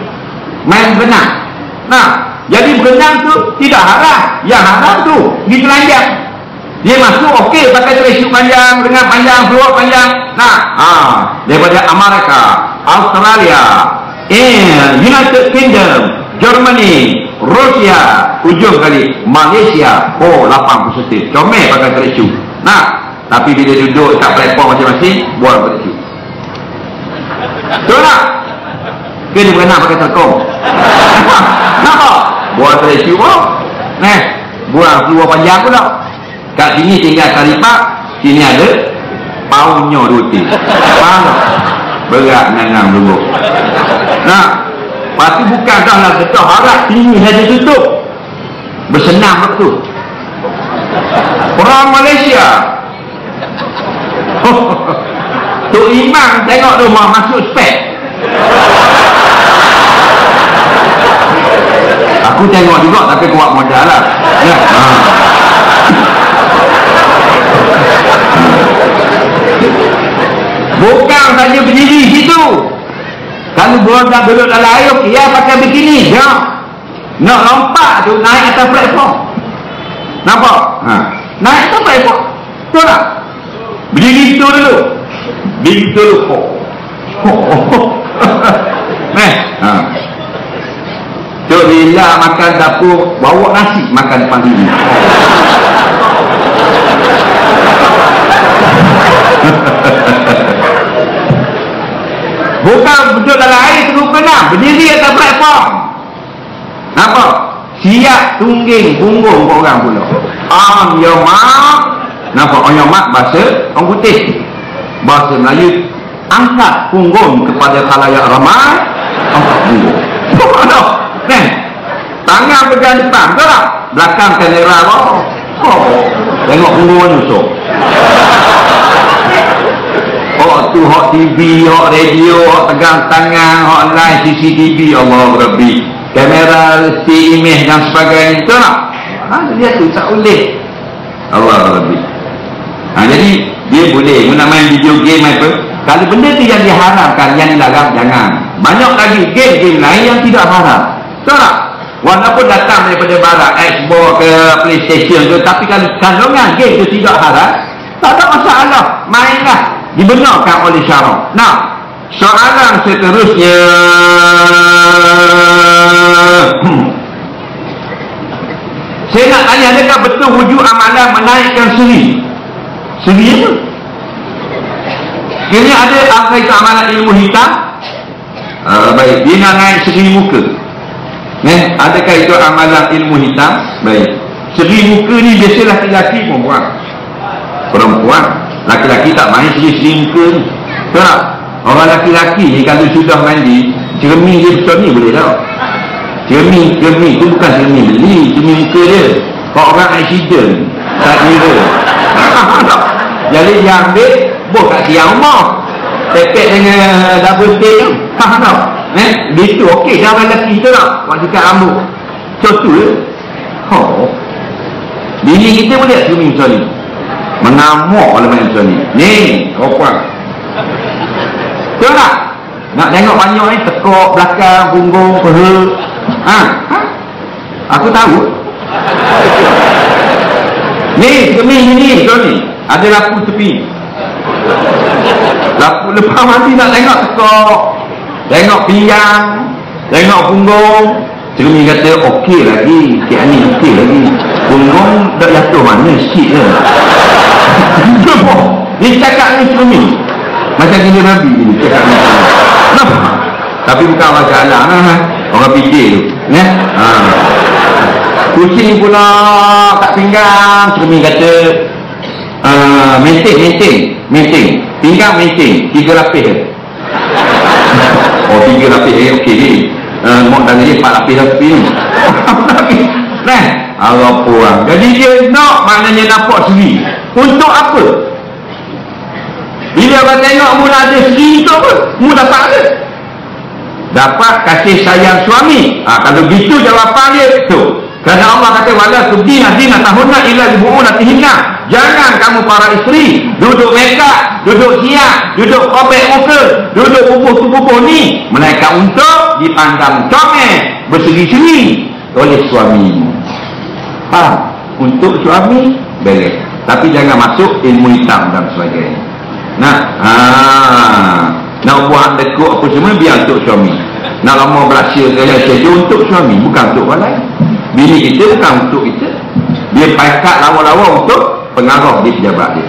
Main berenang. Nah jadi berenang tu tidak haram. Yang haram tu di telanjang dia masuk okey pakai tracksuit panjang dengan panjang keluar panjang. Nah ha daripada Amerika Australia eh United Kingdom Germany Rusia ujung kali Malaysia. Oh 8 positif comel pakai tracksuit nah tapi bila duduk kat platform masing-masing buang tracksuit betul tak? Ke dia berenang pakai telkom? Nampak? Buang tracksuit pun. Eh buang keluar panjang pun tak kat sini tinggal kalipak sini ada paunya rutin faham berat nangang dulu nah pasti bukan dah lah kita harap tinggi saja tutup. Bersenam betul orang Malaysia. Tok Imam tengok rumah masuk spek. Aku tengok juga tapi kuat modal lah. Ya. ha. Saja berdiri situ. Kalau budak duduk dalam air, dia pakai begini. Ya. Nak lompat tu naik atas platform. Nampak? Ha. Naik atas platform. Betul tak? Berdiri situ dulu. Berdiri situ dulu. Oh. Eh. Ha. Bila makan dapur, bawa nasi makan depan sini. Bukan duduk dalam air terus kena Berdiri atas platform. Apa? Siap tungging punggung kau orang pula. On your mark Nampak? On your mark bahasa orang putih. Bahasa Melayu. Angkat punggung kepada khalayak ramai. Angkat punggung. Apa Nen Tangan pegang depan Betul tak? Belakang kamera oh. oh. Tengok punggung manusia Hak tu hak TV, hak radio, hak tegang tangan, hak live CCTV, Allah Rabbi. Kamera, resti, imej dan sebagainya. Itu tak? Ha, dia tu tak boleh. Allah Rabbi. Ha, jadi, dia boleh guna main video game apa. Kalau benda tu yang diharapkan, yang dilarang, jangan. Banyak lagi game-game lain yang tidak haram. Tak? Walaupun datang daripada barat, Xbox ke Playstation ke, tapi kalau kandungan game tu tidak haram, tak ada masalah. Mainlah dibenarkan oleh syarak. Nah, soalan seterusnya saya nak tanya adakah betul wujud amalan menaikkan seri? Seri apa? Kini ada apa itu amalan ilmu hitam? Uh, baik, dia naik seri muka. Eh, adakah itu amalan ilmu hitam? Baik. Seri muka ni biasa laki-laki perempuan. Perempuan laki-laki tak main segi-segi muka ni tak. Orang laki-laki ni kalau sudah mandi cermin dia betul ni boleh tak cermin cermin tu bukan cermin ni cermin muka dia. Kalau orang accident. Tak kira. Jadi dia ambil buh kat siang rumah tepek dengan double tape tu. Faham tak? Eh itu okey dah lelaki tu tak? Buat dekat rambut. Contoh ya oh. bini kita boleh cermin macam ni mengamuk oleh macam ni ni perempuan betul tak? Nak tengok banyak ni tekuk belakang punggung peha ha? ha? aku tahu. Ni kemi ni betul ni? Ada lapu tepi. Lapu lepas mati nak tengok tekuk. Tengok piang tengok punggung Cermin kata okey lagi Cik Ani okey lagi Punggung dah jatuh mana sikit je Ni cakap ni cermin Macam gini Nabi ni cakap ni Kenapa? Tapi bukan masalah ha? Orang fikir tu ya? ha. Kucing pula kat pinggang Cermin kata uh, Maintain, maintain Maintain Pinggang maintain Tiga lapis Oh tiga lapis okey ni uh, Mak dan dia empat lapis lapis Nah, Allah puang. Jadi dia nak maknanya nampak sendiri. Untuk apa? Bila abang tengok mu ada sendiri tu apa? Mu dapat apa? Dapat kasih sayang suami. Ha, kalau gitu jawapan dia tu. Kerana Allah kata wala subdina dina tahunna illa libu'una tihina. Jangan kamu para isteri duduk mereka, duduk siap, duduk kopek muka, duduk bubuh-bubuh ni. Mereka untuk dipandang comel, berseri-seri oleh suami. Ha, untuk suami, boleh tapi jangan masuk ilmu hitam dan sebagainya nak ha, nak buat dekuk apa semua biar untuk suami nak lama berhasil gaya saja untuk suami bukan untuk orang lain bini kita bukan untuk kita. Dia paikat lawa-lawa untuk pengaruh di pejabat dia.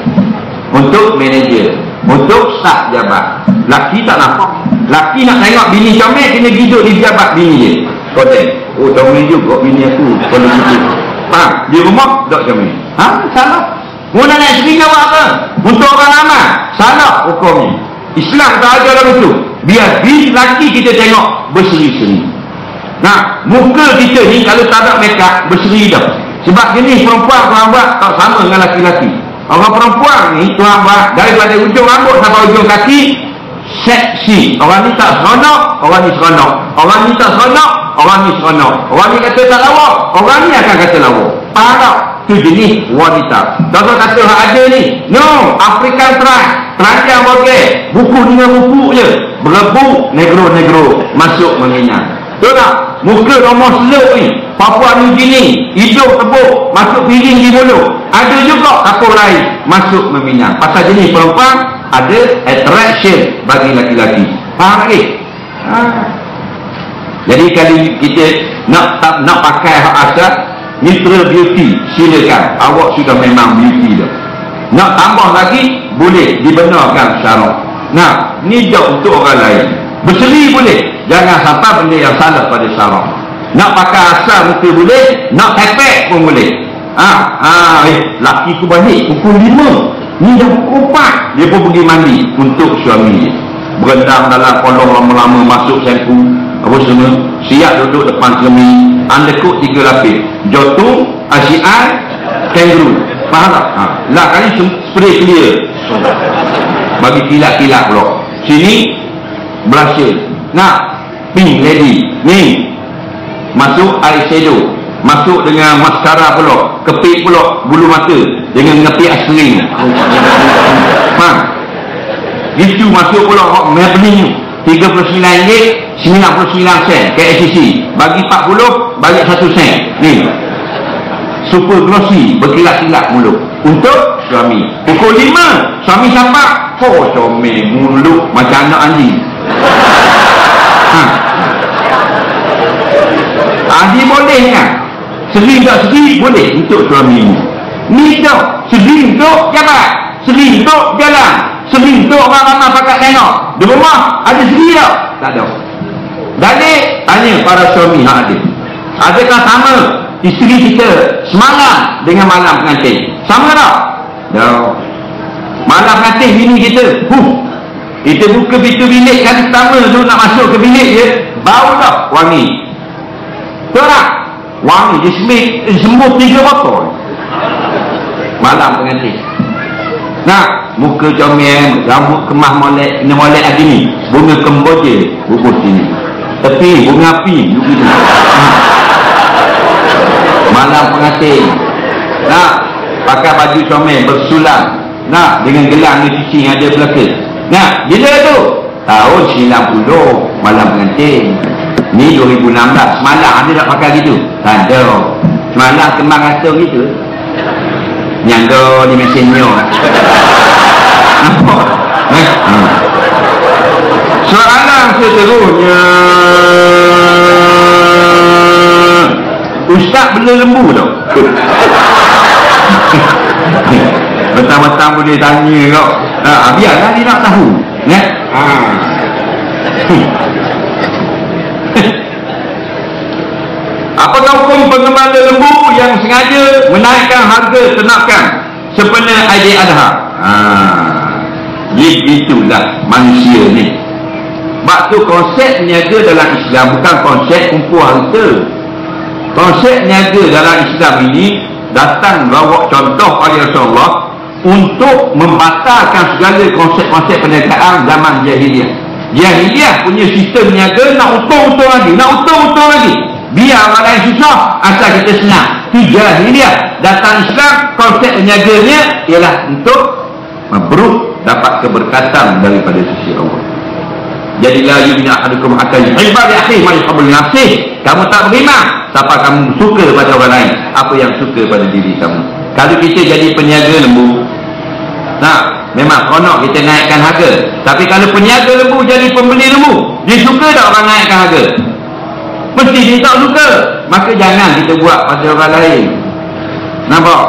Untuk manager. Untuk staf jabat laki tak nampak. Laki nak tengok bini comel kena hidup di pejabat bini dia. Kotek oh comel juga bini aku. Kalau gitu faham? Di rumah tak comel. Ha? Salah. Mula nak cerita buat apa? Untuk orang lama. Salah hukum ni. Islam tak ada dalam itu. Biar di laki kita tengok berseri-seri. Nah, muka kita ni kalau tak ada makeup berseri dah. Sebab jenis perempuan buat tak sama dengan laki-laki. Orang perempuan ni buat daripada ujung rambut sampai ujung kaki seksi. Orang ni tak seronok, orang ni seronok. Orang ni tak seronok, orang ni seronok. Orang ni kata tak lawa, orang ni akan kata lawa. Faham tu jenis wanita Contoh kata hak ada ni no African tribe terancang boleh buku dengan buku je berebut negro-negro masuk betul tak muka nomor seluk ni Papua New Guinea hidung tebuk masuk piring di mulut. Ada juga kapur lain masuk meminang pasal jenis perempuan ada attraction bagi laki-laki. Faham lagi? Ha. jadi kalau kita nak tak nak pakai hak asal Mitra beauty silakan. Awak sudah memang beauty dah. Nak tambah lagi boleh dibenarkan syarat nah ni jauh untuk orang lain berseri boleh. Jangan sampai benda yang salah pada syarat nak pakai asal muka boleh nak tepek pun boleh. Ha, ha, eh, laki tu banyak pukul lima. Ni dah pukul empat. Dia pun pergi mandi untuk suami. Berendam dalam kolong lama-lama masuk sempu apa semua. Siap duduk depan cermin undercoat tiga lapis. Jotung asian kangaroo. Faham tak? Ha. lah kali spray clear. Bagi kilat-kilat pula. Sini blusher nak? Pink lady ni. Masuk eyeshadow masuk dengan maskara pula. Kepik pula bulu mata dengan ngepik asli ha. Itu masuk pula. Maybelline 39 ringgit 99 sen KSCC bagi 40 bagi 1 sen ni. Super glossy berkilat-kilat mulut. Untuk suami. Pukul 5 suami sampak oh comel mulut macam anak anjing ha Adi boleh kan Seling tak seling boleh untuk suami ni. Ni tau, seling tu jabat. Seling tu jalan. Seling tu orang ramai pakat tengok. Di rumah ada seling tau. Tak ada. Jadi tanya para suami yang ada. Adakah sama isteri kita semalam dengan malam pengantin? Sama tak? Tak. Malam pengantin bini kita. Huh. Kita buka pintu bilik kali pertama tu nak masuk ke bilik dia. Bau tak wangi. Tak? wangi dia sembuh, sembuh tiga botol. Malam pengantin nak muka comel rambut kemah molek kena molek lagi ni. Bunga kemboja bubur sini. Tepi bunga api malam pengantin nak pakai baju comel bersulam. Nak dengan gelang ni cici ada belakang nak bila tu. Tahun 90 malam pengantin. Ni 2016 Semalam ada tak pakai gitu? Tak ada. Semalam kembang rasa gitu. Nyangga di mesinnya? Ha. Soalan seterusnya. Ustaz bela lembu tau Betang-betang boleh tanya kau ha, Biarlah dia nak tahu Ya? Ha. Apakah hukum pengembala lembu yang sengaja menaikkan harga ternakan sempena Aidil Adha? Ha. Begitulah manusia ni. Sebab tu konsep niaga dalam Islam bukan konsep kumpul harta. Konsep niaga dalam Islam ini datang bawa contoh oleh Rasulullah untuk membatalkan segala konsep-konsep perniagaan zaman jahiliah. Jahiliah punya sistem niaga nak untung-untung lagi, nak untung-untung lagi. Biar orang lain susah asal kita senang. Tiga hiliah datang Islam konsep penyaganya ialah untuk mabruk dapat keberkatan daripada sisi Allah. Jadilah yubina ahadukum akan yuhibba li akhihi ma yuhibbu nafsih kamu tak beriman siapa kamu suka pada orang lain? Apa yang suka pada diri kamu kalau kita jadi peniaga lembu nah memang konon kita naikkan harga. Tapi kalau peniaga lembu jadi pembeli lembu dia suka tak orang naikkan harga? Mesti dia tak suka. Maka jangan kita buat pada orang lain. Nampak?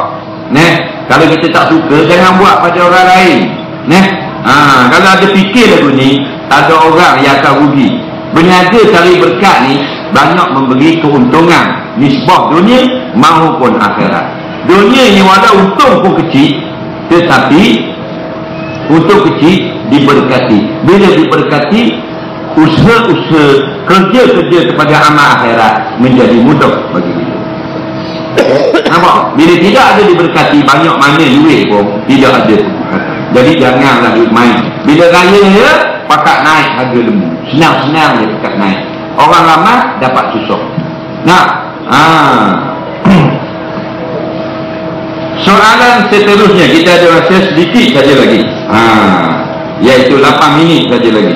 Neh, kalau kita tak suka jangan buat pada orang lain. Neh, ha, kalau ada fikir lagu ni ada orang yang akan rugi. Berniaga cari berkat ni banyak memberi keuntungan. Nisbah dunia maupun akhirat dunia ni walau untung pun kecil tetapi untuk kecil diberkati bila diberkati usaha-usaha kerja-kerja kepada amal akhirat menjadi mudah bagi kita. Nampak? Bila tidak ada diberkati banyak mana duit pun tidak ada. Jadi janganlah main. Bila raya ya, pakat naik harga lembu. Senang-senang dia pakat naik. Orang lama dapat susah. Nah, ah. Soalan seterusnya kita ada rasa sedikit saja lagi. Ha, iaitu 8 minit saja lagi.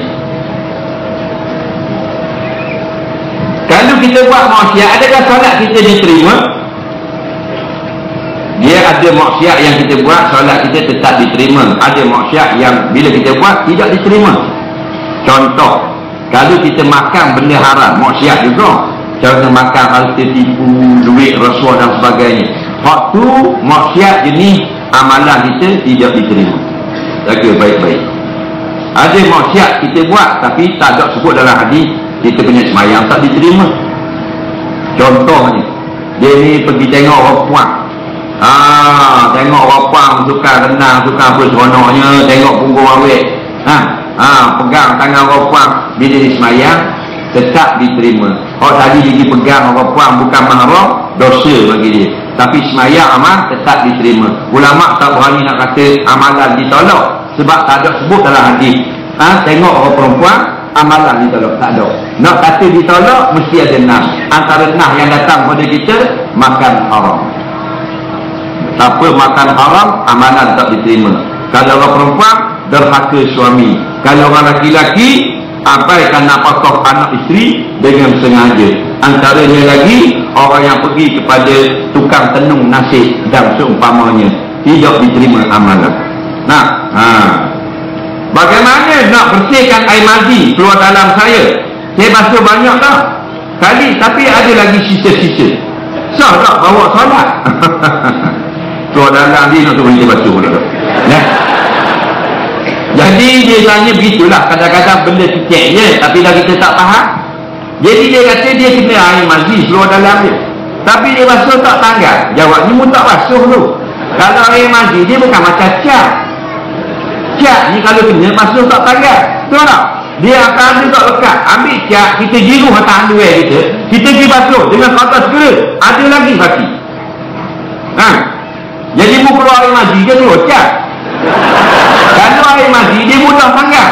Kalau kita buat maksiat, adakah solat kita diterima? Dia ada maksiat yang kita buat, solat kita tetap diterima. Ada maksiat yang bila kita buat, tidak diterima. Contoh, kalau kita makan benda haram, maksiat juga. Contoh makan harta tipu, duit, rasuah dan sebagainya. Waktu maksiat jenis amalan kita tidak diterima. Jaga baik-baik. Ada maksiat kita buat, tapi tak ada sebut dalam hadis kita punya semayang tak diterima. Contohnya dia ni pergi tengok orang puan ha, tengok orang puan suka renang suka apa seronoknya tengok punggung awet. Ha, ha, pegang tangan orang puan bila dia semayang tetap diterima. Kalau tadi dia pegang orang puan bukan mahram dosa bagi dia tapi semayang amal tetap diterima. Ulama tak berani nak kata amalan ditolak sebab tak ada sebut dalam hadis ha? tengok orang perempuan amalan ditolak. Tak ada. Nak kata ditolak mesti ada nah antara nah yang datang pada kita makan haram. Apa makan haram amalan tak diterima. Kalau orang perempuan derhaka suami. Kalau orang laki-laki abaikan nafkah anak isteri dengan sengaja. Antaranya lagi orang yang pergi kepada tukang tenung nasi dan seumpamanya tidak diterima amalan. Nah ha. bagaimana nak bersihkan air mandi keluar dalam saya? Saya basuh banyak dah. Kali tapi ada lagi sisa-sisa. Sah tak bawa solat? Keluar dalam ni nak suruh dia basuh ya jadi dia tanya begitulah kadang-kadang benda kecil je tapi dah kita tak faham. Jadi dia kata dia kena air mandi seluruh dalam dia. Tapi dia basuh tak tanggal. Jawabnya mu tak basuh tu. Kalau air mandi dia bukan macam cat. Cat ni kalau kena basuh tak tanggal. Tahu tak? Dia akan ambil tak lekat. Ambil cat, kita jiru atas underwear kita. Kita pergi basuh dengan kata segera. Ada lagi hati. Ha? Jadi mu keluar air mandi dia keluar cat. Kalau air mandi dia mudah sangat.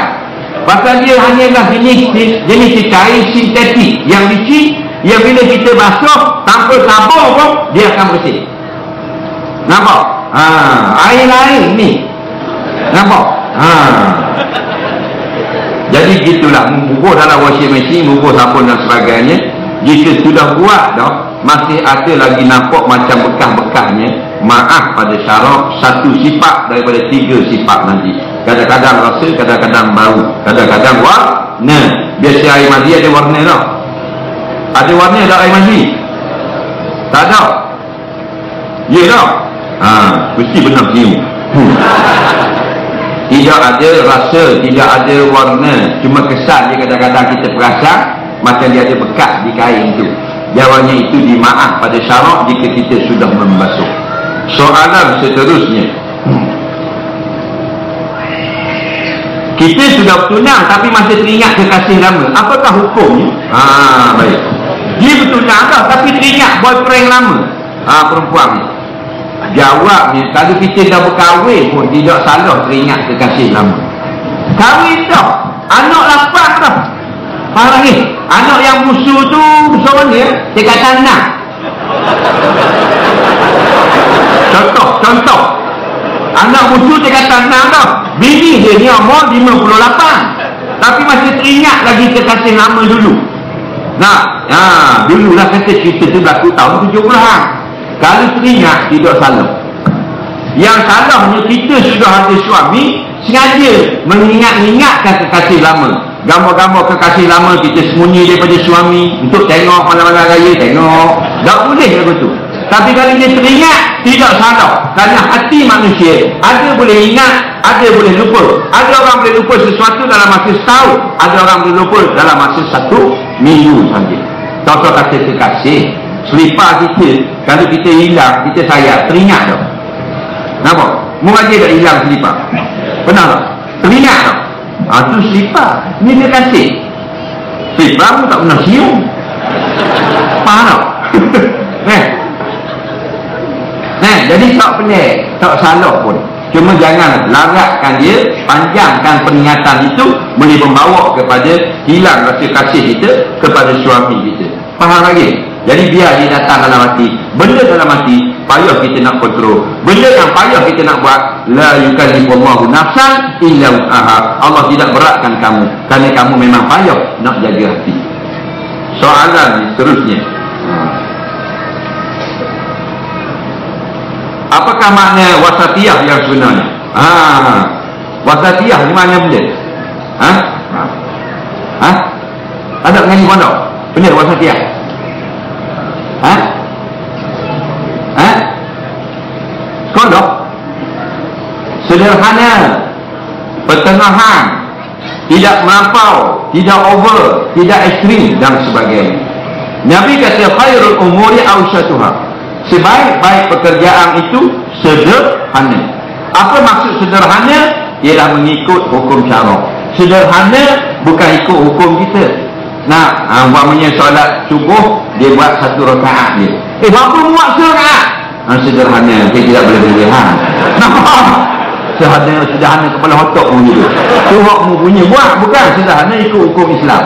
Pasal dia hanyalah jenis jenis cair sintetik yang licin yang bila kita basuh tanpa sabun pun dia akan bersih. Nampak? Ha, air lain ni. Nampak? Ha. Jadi gitulah mengukur dalam washing machine, mengukur sabun dan sebagainya. Jika sudah buat dah, masih ada lagi nampak macam bekas-bekasnya maaf pada syarak satu sifat daripada tiga sifat nanti kadang-kadang rasa, kadang-kadang bau kadang-kadang warna biasa air mandi ada warna tak? ada warna tak air mandi? tak ada ya tak? ha, mesti benar cium hmm. tidak ada rasa, tidak ada warna cuma kesan dia kadang-kadang kita perasan macam dia ada bekas di kain tu Jawabannya itu dimaaf pada syarak jika kita sudah membasuh. Soalan seterusnya. Kita sudah bertunang tapi masih teringat kekasih lama. Apakah hukumnya? Ah, baik. Dia bertunang dah tapi teringat boyfriend lama. Ah, perempuan ni. Jawabnya, kalau kita dah berkahwin pun tidak salah teringat kekasih lama. Kahwin dah. Anak lapan dah. Faham ni? Anak yang musuh tu musuh mana? Dia kata enam. Contoh. Anak musuh dia kata enam tau. Bini dia ni umur 58. Tapi masih teringat lagi kekasih lama dulu. Nah, ha, dulu lah kata cerita tu berlaku tahun 70-an. Kalau teringat, tidak salah. Yang salahnya kita sudah ada suami, sengaja mengingat-ingatkan kekasih lama gambar-gambar kekasih lama kita sembunyi daripada suami untuk tengok malam-malam raya tengok tak boleh lagu tu tapi kalau dia teringat tidak salah kerana hati manusia ada boleh ingat ada boleh lupa ada orang boleh lupa sesuatu dalam masa setahun ada orang boleh lupa dalam masa satu minggu saja contoh kata kekasih selipar kita kalau kita hilang kita sayang teringat tak nampak mungkin tak hilang selipar pernah tak teringat tak Ha, tu sifat. Ni dia kasih. Sifat pun tak pernah siung. Faham tak? eh. Jadi tak pelik. Tak salah pun. Cuma jangan laratkan dia, panjangkan peringatan itu boleh membawa kepada hilang rasa kasih kita kepada suami kita. Faham lagi? Jadi biar dia datang dalam hati. Benda dalam hati, payah kita nak kontrol. Benda yang payah kita nak buat, la yukallifullahu nafsan illa usaha. Allah tidak beratkan kamu. Kerana kamu memang payah nak jaga hati. Soalan seterusnya. Apakah makna wasatiyah yang sebenarnya? Ha, wasatiyah ni mana benda? Ha? Ha? Ada mengaji mana? Benda wasatiyah? Ha? Ha? Kodok Sederhana Pertengahan Tidak melampau Tidak over Tidak ekstrim Dan sebagainya Nabi kata Khairul umuri awsyatuha Sebaik-baik pekerjaan itu Sederhana Apa maksud sederhana? Ialah mengikut hukum syarak Sederhana Bukan ikut hukum kita Nah, ha, umpamanya solat subuh dia buat satu rakaat dia. Eh, berapa muat serakat? Ha, sederhana, dia tidak boleh boleh ha. sederhana sederhana kepala otak pun gitu tu hak mu punya buat bukan sederhana ikut hukum Islam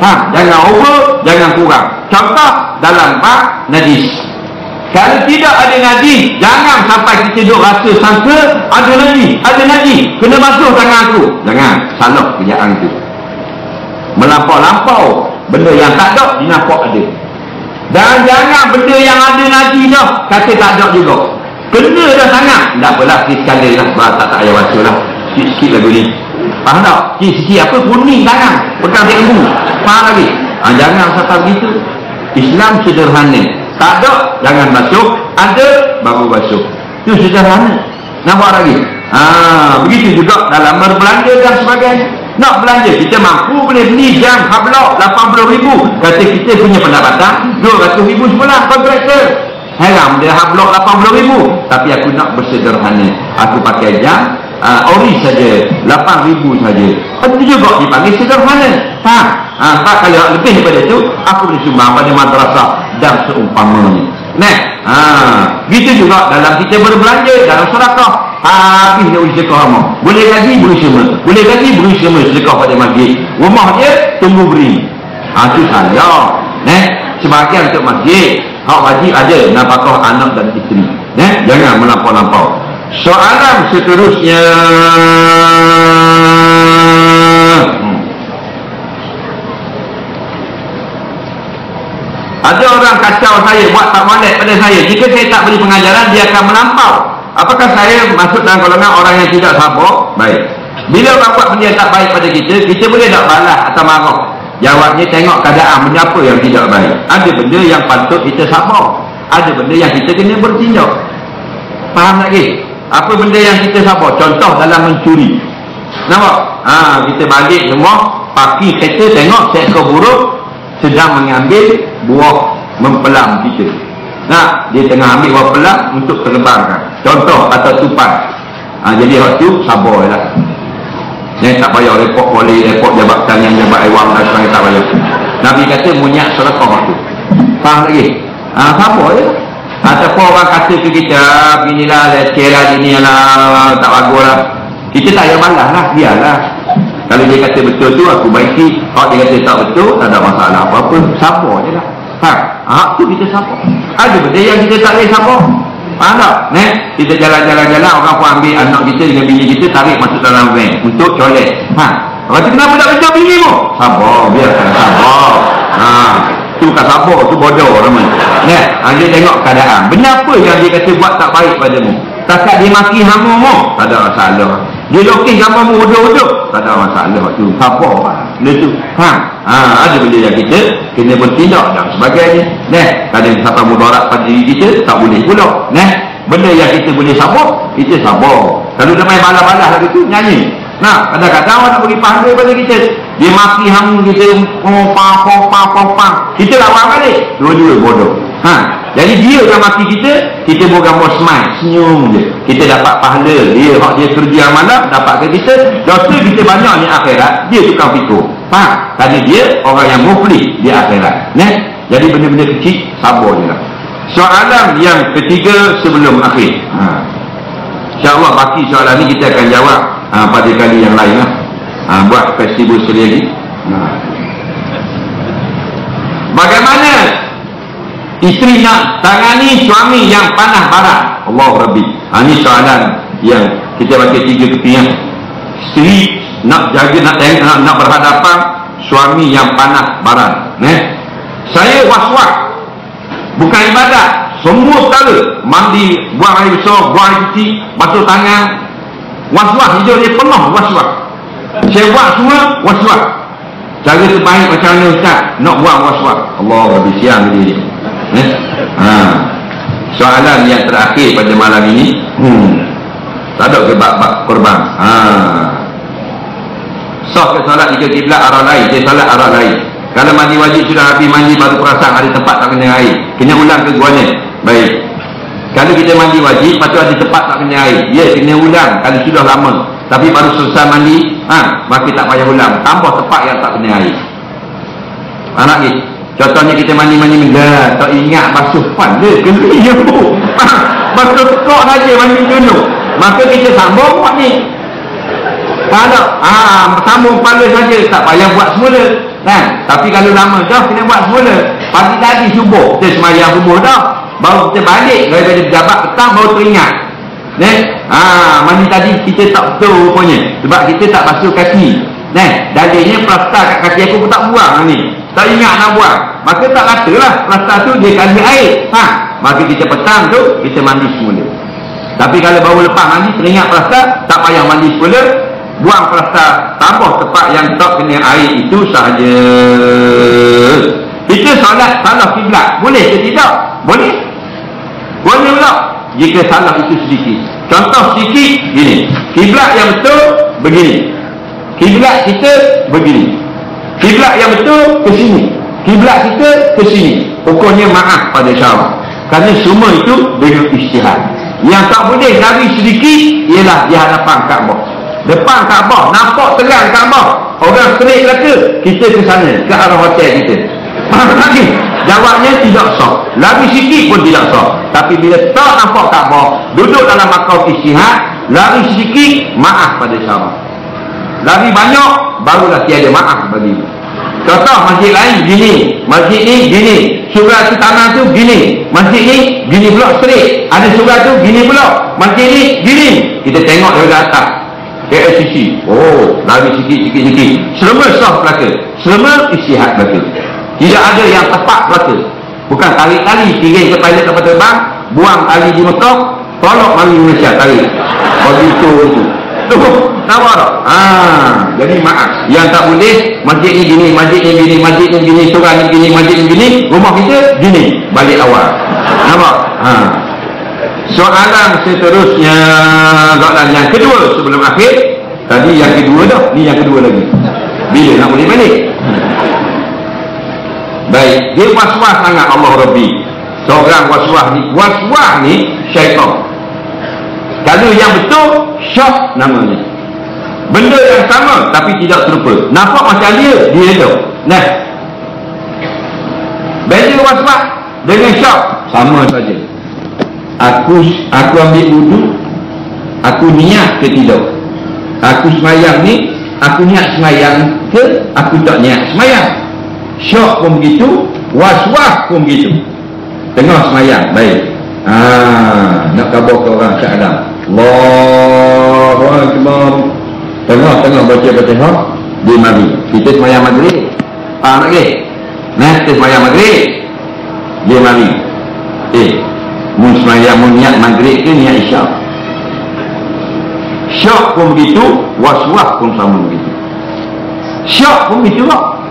ha jangan over jangan kurang contoh dalam bab najis kalau tidak ada najis jangan sampai kita duduk rasa sangka ada najis ada najis kena basuh tangan aku. Jangan salah kerjaan itu melampau-lampau benda yang tak ada dinampak ada. Dan jangan benda yang ada najis dah kata tak ada juga. Kena dah sangat. Tak apalah sekali lah. Bah, tak tak payah baca lah. Sikit-sikit lagu ni. Faham tak? Sikit-sikit apa kuning tangan. Pegang dia lembu faham lagi. Ha, jangan sampai begitu. Islam sederhana tak ada jangan basuh ada baru basuh itu sederhana nampak lagi? Ha, begitu juga dalam berbelanja dan sebagainya. Nak belanja kita mampu boleh beli jam hablok 80 ribu. Kata kita punya pendapatan 200 ribu sebulan kontraktor. Heran dia hablok 80 ribu. Tapi aku nak bersederhana. Aku pakai jam uh, ori saja 8 ribu saja. Itu juga dipanggil sederhana. Faham? Ha, tak kalau lebih daripada itu aku boleh sumbang pada madrasah dan seumpamanya. Nah ha, gitu juga dalam kita berbelanja dalam sedekah habis dia boleh sedekah sama boleh gaji boleh semua boleh gaji boleh semua sedekah pada masjid. Rumah dia tunggu beri. Ha, itu saja nah sebagian untuk masjid. Hak wajib ada nafkah anak dan isteri. Nah jangan melampau-lampau soalan seterusnya. Hmm. ada orang kacau saya buat tak molek pada saya. Jika saya tak beri pengajaran dia akan melampau. Apakah saya masuk dalam golongan orang yang tidak sabar baik. Bila orang buat benda yang tak baik pada kita kita boleh tak balas atau marah? Jawabnya tengok keadaan benda apa yang tidak baik. Ada benda yang patut kita sabar ada benda yang kita kena bertindak. Faham lagi apa benda yang kita sabar contoh dalam mencuri nampak ha, kita balik semua paki kereta tengok seekor buruk sedang mengambil buah mempelam kita nah dia tengah ambil buah pelam untuk terbangkan contoh atau tupan ha, jadi waktu sabar lah Ni tak payah repot boleh repot jabatan yang jabat awam dan sebagainya tak payah. Nabi kata munyak sedekah waktu. Faham lagi? Ha, sabar je. Ataupun orang kata ke kita, inilah leceh lah, lah, tak bagus lah. Kita tak payah balas lah, biarlah. Kalau dia kata betul tu, aku baiki. Kalau dia kata tak betul, tak ada masalah apa-apa. Sabar je lah. Faham? Ha, tu kita sabar. Ada benda yang kita tak boleh sabar. Faham tak? Ne? Kita jalan-jalan-jalan orang pun ambil anak kita dengan bini kita tarik masuk dalam van untuk colek. Ha. Lepas tu kenapa tak betul bini mu? Sabar, biarkan sabar. Ha. Tu bukan sabar, tu bodoh nama. Ne? Ha, dia tengok keadaan. Benar apa yang dia kata buat tak baik padamu? Takat dia maki hamu mu? Tak ada masalah. Dia lokis gambar mu udah-udah? Tak ada masalah tu. Sabar. Benda tu. Ha. ha. Ada benda yang kita kena bertindak dan sebagainya. Ne? Kalau siapa mudarat pada diri kita, tak boleh pula. Ne? Benda yang kita boleh sabar, kita sabar. Kalau dia main balas-balas lagi tu, nyanyi. Nah, kadang-kadang orang nak bagi pahala pada kita. Dia maki hamu kita, pang, pang, pang, pang, pang. Kita lawan balik. Dua-dua bodoh. Ha. Jadi dia yang maki kita, kita buat gambar smile, senyum je. Kita dapat pahala. Dia hak dia kerja malam, dapat ke kita. Dosa kita banyak ni akhirat, dia tukang pikul. Faham? Kerana dia orang yang muflih di akhirat. Ne? Jadi benda-benda kecil, sabar je lah. Soalan yang ketiga sebelum akhir. Ha. InsyaAllah baki soalan ni kita akan jawab ha, pada kali yang lain lah. Ha, buat festival sekali lagi. Ha. Bagaimana isteri nak tangani suami yang panah barat? Allah Rabbi. Ha, ini soalan yang kita baca tiga ketinggian. Isteri nak jaga, nak nak, nak berhadapan suami yang panah barat. Ne? Saya was-was. Bukan ibadat. Semua sekala. Mandi, buang air besar, buang air kecil, basuh tangan, was-was hidup dia penuh was-was. Buat semua was-was. Cara terbaik macam mana Ustaz? Nak buang was-was. Allah lebih siang dia. Eh? ha. soalan yang terakhir pada malam ini. Hmm. tak ada ke bab-bab korban? Ha. sah ke solat jika kiblat arah lain? Dia solat arah lain. Kalau mandi wajib sudah habis mandi baru perasan ada tempat tak kena air. Kena ulang ke guanya? Baik kalau kita mandi wajib, tu ada tempat tak kena air. Ya, kena ulang kalau sudah lama. Tapi baru selesai mandi, ha, maka tak payah ulang. Tambah tempat yang tak kena air. Anak ni, contohnya kita mandi-mandi enggak, tak ingat basuh pan dia, kena iya bu. Ha, basuh tekok saja mandi dulu. maka kita sambung buat ni kalau ah sambung kepala saja tak payah buat semula kan tapi kalau lama dah kena buat semula pagi tadi subuh kita semayang subuh dah baru kita balik daripada pejabat petang baru teringat Nen, ah mandi tadi kita tak betul rupanya sebab kita tak basuh kaki. Nen, dalilnya plasta kat kaki aku pun tak buang ni. Tak ingat nak buang. Maka tak katalah plasta tu dia kali air. Ha, maka kita petang tu kita mandi semula. Tapi kalau baru lepas mandi teringat plasta, tak payah mandi semula. Buang plasta tambah tempat yang tak kena air itu sahaja. Kita solat salah kiblat. Boleh ke tidak? Boleh. Boleh tak? jika salah itu sedikit. Contoh sedikit gini. Kiblat yang betul begini. Kiblat kita begini. Kiblat yang betul ke sini. Kiblat kita ke sini. Pokoknya maaf pada syarah kerana semua itu dengan istihad. Yang tak boleh lari sedikit ialah di hadapan Kaabah. Depan Kaabah nampak terang Kaabah. Orang serik kata kita ke sana ke arah hotel kita Lagi? Jawabnya tidak sah. Lari sikit pun tidak sah. Tapi bila tak nampak Kaabah, duduk dalam makau istihad, lari sedikit, maaf pada syarat. Lari banyak, barulah tiada maaf bagi. Contoh masjid lain gini, masjid ni gini, surah tu tanah tu gini, masjid ni gini pula serik, ada surah tu gini pula, masjid ni gini. Kita tengok dari atas. KLCC. Oh, lari sikit, sikit, sikit. Selama sah belaka. Selama istihad belaka. Tidak ada yang tepat berata. Bukan tarik-tali kirim ke pilot kapal terbang, buang tali di Mekah, tolak mari Malaysia tarik. Begitu itu. Tu, tahu tak? Ha, jadi maaf. Yang tak boleh, masjid ni gini, masjid ni gini, masjid ni gini, surah ni gini, masjid ni gini, rumah kita gini, balik awal. Nampak? Ha. Soalan seterusnya, soalan yang kedua sebelum akhir, tadi yang kedua dah, ni yang kedua lagi. Bila nak boleh balik? Baik, dia was-was sangat Allah Rabbi. Seorang was-was ni, was-was ni syaitan. Kalau yang betul, syok namanya. Benda yang sama tapi tidak serupa. Nampak macam dia, dia itu. Nah. Beza was-was dengan syok sama saja. Aku aku ambil wudu, aku niat ke tidak? Aku semayang ni, aku niat semayang ke aku tak niat semayang? Syok pun begitu was-was pun begitu. Tengah semayang baik. Ha, nak kabur ke orang syakadam Allahu Akbar. Tengah-tengah baca fatihah di mari kita semayang maghrib. Faham lagi nah kita semayang maghrib. Di mari eh mun semayang mun niat maghrib ke niat isyak? Syok pun begitu was-was pun sama begitu. Syok pun begitu lah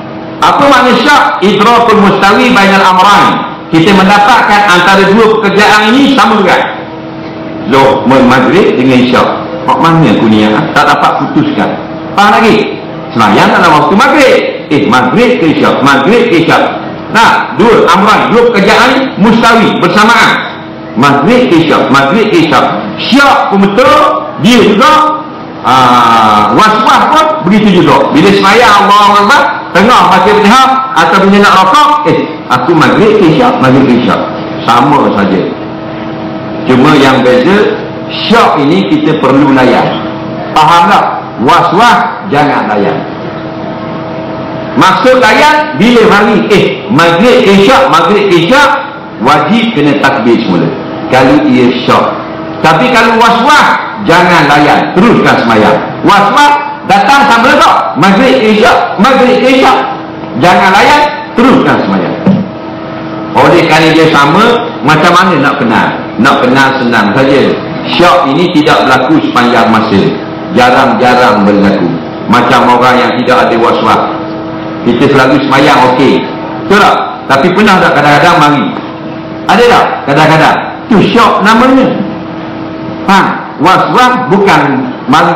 apa makna syak? Idrakul mustawi bainal amrain. Kita mendapatkan antara dua pekerjaan ini sama juga. Zuhur maghrib dengan syak. Mak mana aku ni tak dapat putuskan. Faham lagi? Semayang dalam waktu maghrib. Eh, maghrib ke syak. Maghrib ke syak. Nah, dua amrain, dua pekerjaan mustawi bersamaan. Maghrib ke syak. Maghrib ke syak. Syak pun betul. Dia juga Ah, was-was pun begitu juga. Bila semayang Allah Allah tengah baca berhak atau bila nak rokok, eh, aku maghrib isyak, maghrib isyak. Sama saja. Cuma yang beza, syak ini kita perlu layan. Faham tak? Was-was, jangan layan. Maksud layan, bila hari, eh, maghrib isyak, maghrib isyak, wajib kena takbir semula. Kalau ia syak. Tapi kalau was-was, jangan layan. Teruskan semayang. Waswas datang sama tak maghrib isyak maghrib isyak. Jangan layan teruskan semayang. Oleh kerana dia sama macam mana nak kenal? Nak kenal senang saja. Syak ini tidak berlaku sepanjang masa. Jarang-jarang berlaku. Macam orang yang tidak ada waswas. Kita selalu semayang okey. Betul tak? Tapi pernah tak kadang-kadang mari? Ada tak kadang-kadang? Tu syak namanya ha was-was bukan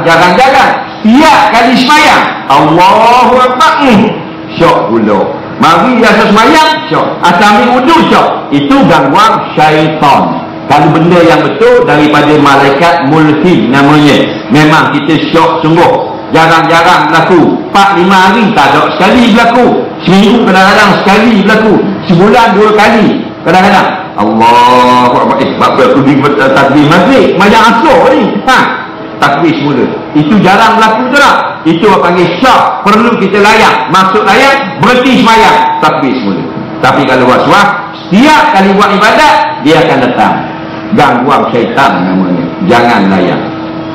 jarang-jarang tiap kali semayang. Allahu Akbar. Hmm. syok pula mari biasa semayang syok. Asal ambil wudhu syok. Itu gangguan syaitan. Kalau benda yang betul daripada malaikat mulki namanya. Memang kita syok sungguh. Jarang-jarang berlaku. 4-5 hari tak ada sekali berlaku. Seminggu kadang-kadang sekali berlaku. Sebulan dua kali kadang-kadang Allah eh apa aku di takbir? Maghrib macam asur ni. Ha takbir semula. Itu jarang berlaku tu tak? Itu orang panggil syak perlu kita layak. Masuk layak berhenti semayang. Takbir semula. Tapi kalau was-was setiap kali buat ibadat dia akan datang. Gangguan syaitan namanya. Jangan layak.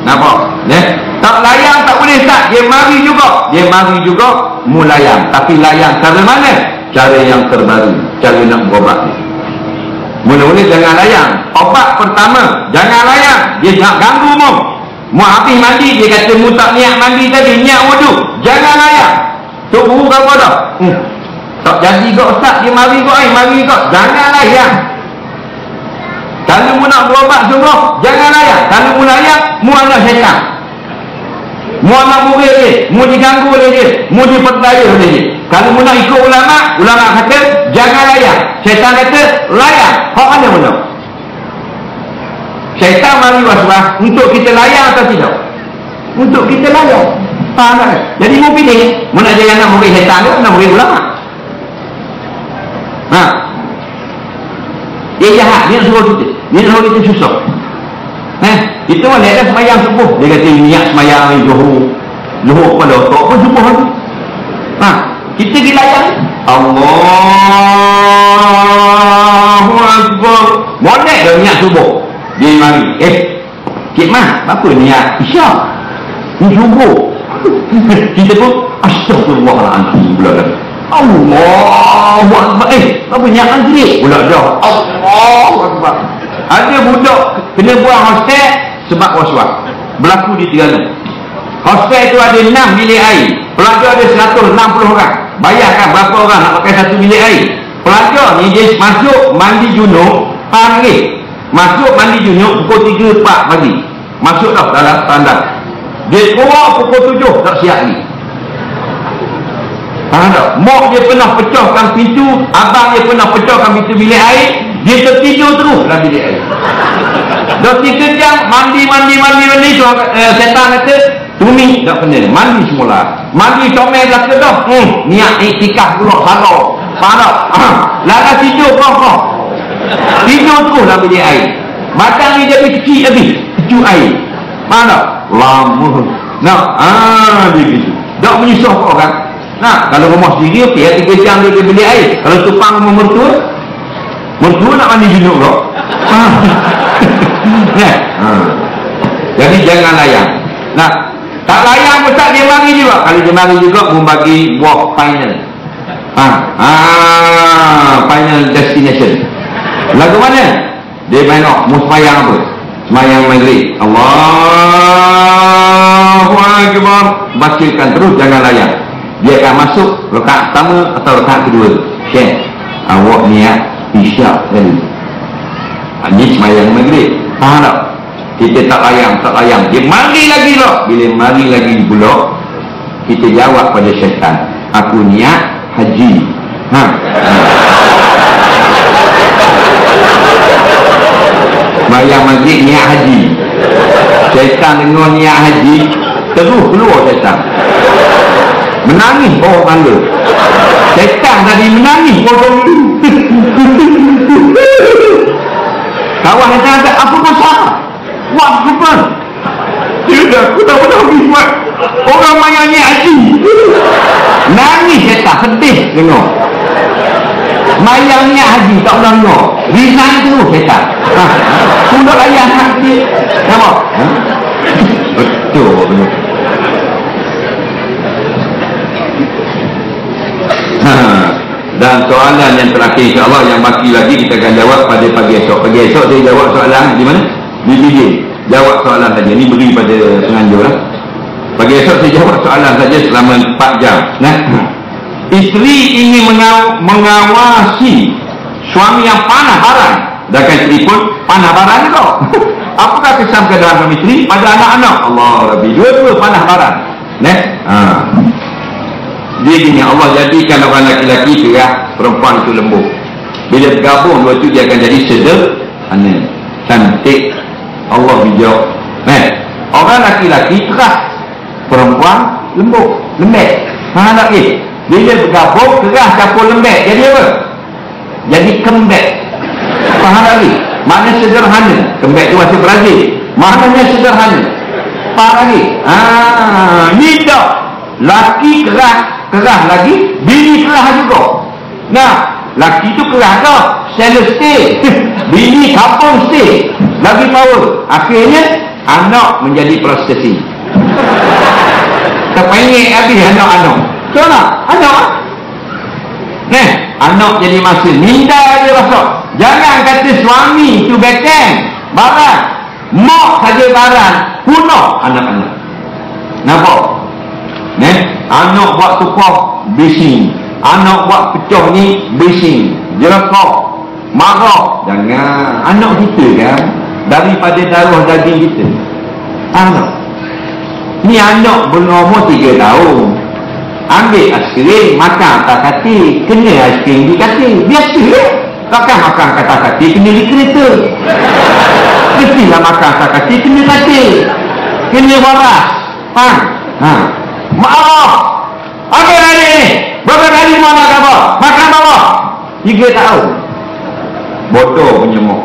Nampak? Ya? tak layak tak boleh tak dia mari juga. Dia mari juga mulayang tapi layang cara mana? Cara yang terbaru. Cara nak berobat mula-mula jangan layang. Obat pertama jangan layang. Dia nak ganggu mu mu habis mandi dia kata mu tak niat mandi tadi niat wudu jangan layang. Tu guru apa dah? Hmm. tak jadi kok ustaz. Dia mari kok air mari kok. Jangan layang. Kalau mu nak berobat semua jangan layang. Kalau mu layang mu anak syaitan mu anak murid dia mu diganggu oleh dia mu diperdaya oleh dia. Kalau mu nak ikut ulama ulama kata jangan layang syaitan kata layang hak mana mana syaitan mari waswas untuk kita layang atau tidak? Untuk kita layang faham tak? Jadi mu pilih mu nak jadi anak murid syaitan ke anak murid ulama. Ha. Dia jahat dia suruh kita. Dia suruh kita susah Eh, itu mana ada semayang subuh. Dia kata niat semayang ni zuhur. Zuhur pada otak pun subuh lagi. Ha, kita dilayan. Allahu Akbar. Boleh dah niat subuh. Dia mari. Eh, Cik Mah, apa niat? Isyak. Ni subuh. kita pun astagfirullahaladzim pula kan. Allahu Akbar. Eh, apa niat maghrib? Pula dah. Allahu Akbar. Ada budak kena buang hostel sebab was-was. Berlaku di Terengganu. Hostel itu ada 6 bilik air. Pelajar ada 160 orang. Bayarkan berapa orang nak pakai satu bilik air. Pelajar ni dia masuk mandi junub pagi. Masuk mandi junub pukul 3 4 pagi. Masuk dah dalam standar. Dia keluar pukul 7 tak siap ni. Faham tak? Mak dia pernah pecahkan pintu, abang dia pernah pecahkan pintu bilik air, dia tertidur terus dalam bilik air. Dah tiga jam mandi mandi mandi mandi tu uh, setan kata Tumi tak kena mandi semula. Mandi comel dah ke dah. Hmm, niat iktikaf dulu sabar. Faham? Ha. Lalu tidur kau kau. Tidur terus dalam bilik air. Batang ni jadi kecil habis. Kecil air. Tak? Lama. Nah, ah dia gitu. Tak menyusah kau kan? Nah, kalau rumah sendiri okey, ya, tiga jam dia beli air. Kalau tupang rumah mertua, mertua nak mandi junub kau. Nah, ha. Jadi jangan layang. Nah, tak layang pun tak dia mari juga. Kalau dia mari juga membagi buah final. Ha. Ha, final destination. Lagu mana? Dia main nak mau semayang apa? Semayang maghrib. Allahu Akbar. Bacakan terus jangan layang. Dia akan masuk rakaat pertama atau rakaat kedua. Share. Awak niat isyak tadi. Ini semayang maghrib. Faham tak? Kita tak layang, tak layang. Dia mari lagi lah. Bila mari lagi pula, kita jawab pada syaitan. Aku niat haji. Ha? Bayang maghrib niat haji. Syaitan dengar niat haji, terus keluar syaitan. Menangis bawah bangga. Syaitan tadi menangis bawah bangga. Kawan kata ada apa masalah? Buat apa? Tidak, aku tak pernah buat. Orang mayanya haji. Nangis tak sedih tengok. Mayangnya haji tak pernah tengok. Resign tu tak. Ha. Sudah ayah haji. Nampak? Ha? Betul. betul. Ha. Dan soalan yang terakhir insyaAllah yang baki lagi kita akan jawab pada pagi esok. Pagi esok saya jawab soalan di mana? Di video. Jawab soalan saja. Ini beri pada penganjur lah. Pagi esok saya jawab soalan saja selama 4 jam. Nah. Isteri ingin mengaw mengawasi suami yang panah barang. Dan kan isteri pun panah barang juga. Apakah kesan keadaan suami isteri pada anak-anak? Allah Rabbi. Dua-dua panah barang. Nah. Ha. Dia gini Allah jadikan orang laki-laki kerah perempuan itu lembut. Bila bergabung dua itu dia akan jadi sederhana, cantik. Allah bijak. Eh, orang laki-laki keras, perempuan lembut, lembek. Ha nak eh. Bila bergabung keras campur lembek, jadi apa? Jadi kembek. faham lagi mana sederhana kembali tu bahasa Brazil maknanya sederhana faham lagi ah, ni tak laki keras keras lagi bini keras juga nah laki tu keras tak selalu stay bini kapung stay lagi power akhirnya anak menjadi prostitusi terpenyek habis anak-anak so nak anak Nah, anak jadi masih minda dia masuk. Jangan kata suami tu beken. Barang. Mak saja barang. Punuh anak-anak. Nampak? Nah, anak buat tukar bising. Anak buat pecah ni bising. Jerakak. Marah. Jangan. Anak kita kan. Daripada darah daging kita. Anak. Ni anak berumur tiga tahun ambil aiskrim makan atas kaki kena aiskrim di kaki biasa ya takkan makan kata kaki kena di kereta mestilah makan atas kaki kena kaki kena waras ha ha maaf apa hari ni berapa kali mau nak apa makan apa tiga tahun bodoh punya mak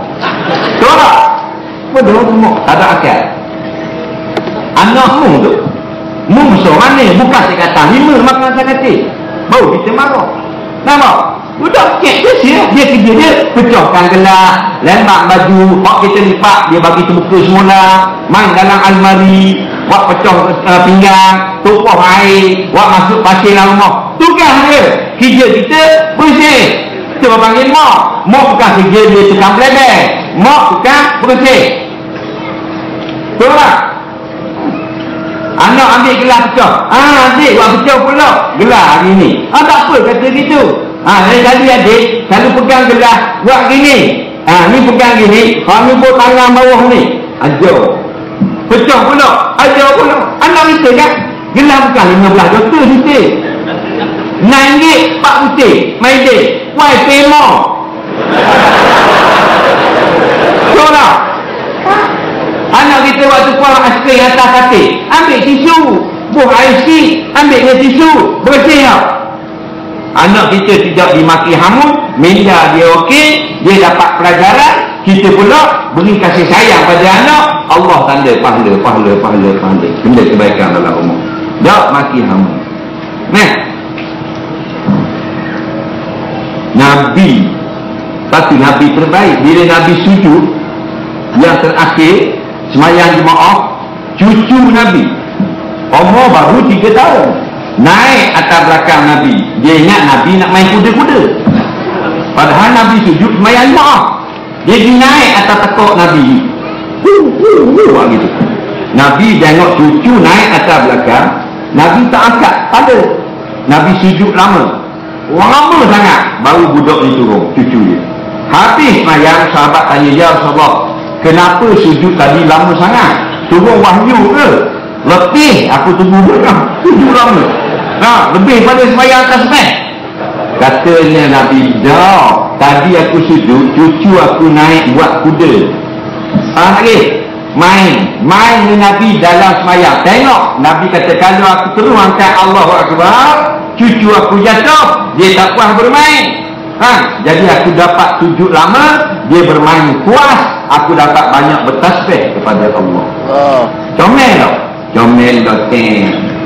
tak bodoh semua tak ada akal anakmu tu Musuh mana? Bukan saya kata lima makan saya. Baru kita marah. Nampak? Budak kek dia. Dia kerja dia pecahkan gelas, lembak baju, buat kita lipat, dia bagi terbuka semula, main dalam almari, buat pecah uh, pinggang, tumpah air, buat masuk pasir dalam rumah. Tugas dia. Kerja kita bersih. Kita panggil mak. Mak bukan kerja dia tukang belebek. Mak bukan bersih. Betul tak? Anak ambil gelas pecah. Ah, adik buat pecah pula. Gelas hari ni. Ah, tak apa kata gitu. Ah, lain kali adik selalu pegang gelas buat gini. Ah, ni pegang gini. Ha ni buat tangan bawah ni. Ajar. Pecah pula. Ajar pula. Anak kita kan gelas bukan 15 juta kita. Naik pak putih. Main dek. Why pay more? Tolak. Anak kita waktu pulang askri atas katil. Ambil tisu. Buh air sikit. Ambil dia tisu. Bersih tak? Anak kita tidak dimaki hamun. Minda dia okey. Dia dapat pelajaran. Kita pula beri kasih sayang pada anak. Allah tanda pahala, pahala, pahala, pahala. Benda kebaikan dalam rumah. Tak maki hamun. Nah. Nabi. Tapi Nabi terbaik. Bila Nabi sujud. Yang terakhir semayang jemaah cucu Nabi umur baru 3 tahun naik atas belakang Nabi. Dia ingat Nabi nak main kuda-kuda. Padahal Nabi sujud semayang jemaah dia pergi naik atas tekuk Nabi. Buat gitu. Nabi tengok cucu naik atas belakang. Nabi tak angkat pada. Nabi sujud lama. Lama sangat. Baru budak ni turun cucu dia. Habis semayang sahabat tanya ya Rasulullah Kenapa sujud tadi lama sangat? Turun wahyu ke? Letih aku tunggu dia. Sujud lama. Nah, lebih pada sembahyang atas meh. Katanya Nabi Dah Tadi aku sujud Cucu aku naik buat kuda Ah lagi Main Main dengan Nabi dalam semayang Tengok Nabi kata Kalau aku terus angkat Allah Akbar Cucu aku jatuh Dia tak puas bermain Ha, jadi aku dapat sujud lama, dia bermain puas, aku dapat banyak bertasbih kepada Allah. Oh. Comel tak? Comel tak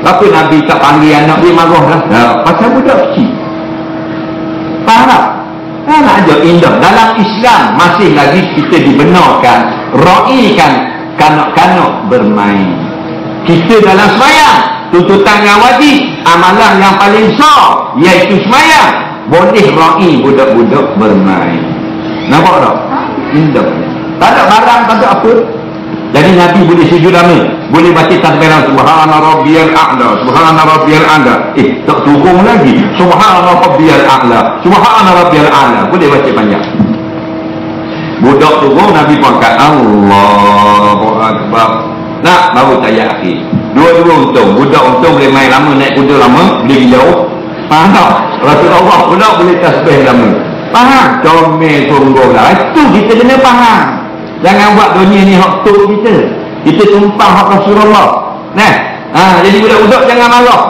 Tapi Nabi tak panggil anak dia marah lah. Ya, pasal budak kecil. Faham tak? Kan aja indah. Dalam Islam masih lagi kita dibenarkan, ra'ikan kanak-kanak bermain. Kita dalam semayang, tuntutan yang wajib, amalan yang paling besar, iaitu semayang boleh ra'i budak-budak bermain nampak tak? indah tak ada barang tak ada apa jadi Nabi boleh sujud lama boleh baca tasbih subhana rabbiyal a'la subhana rabbiyal a'la eh tak turun lagi subhana rabbiyal a'la subhana rabbiyal a'la boleh baca panjang budak turun Nabi pun kata Allahu Akbar nak baru tayar akhir dua-dua untung budak untung boleh main lama naik kuda lama boleh jauh Faham? Rasulullah pula boleh tasbih lama. Faham? Comel sungguh lah. Itu kita kena faham. Jangan buat dunia ni hak tu kita. Kita tumpah hak Rasulullah. Nah, ha, jadi budak-budak jangan marah.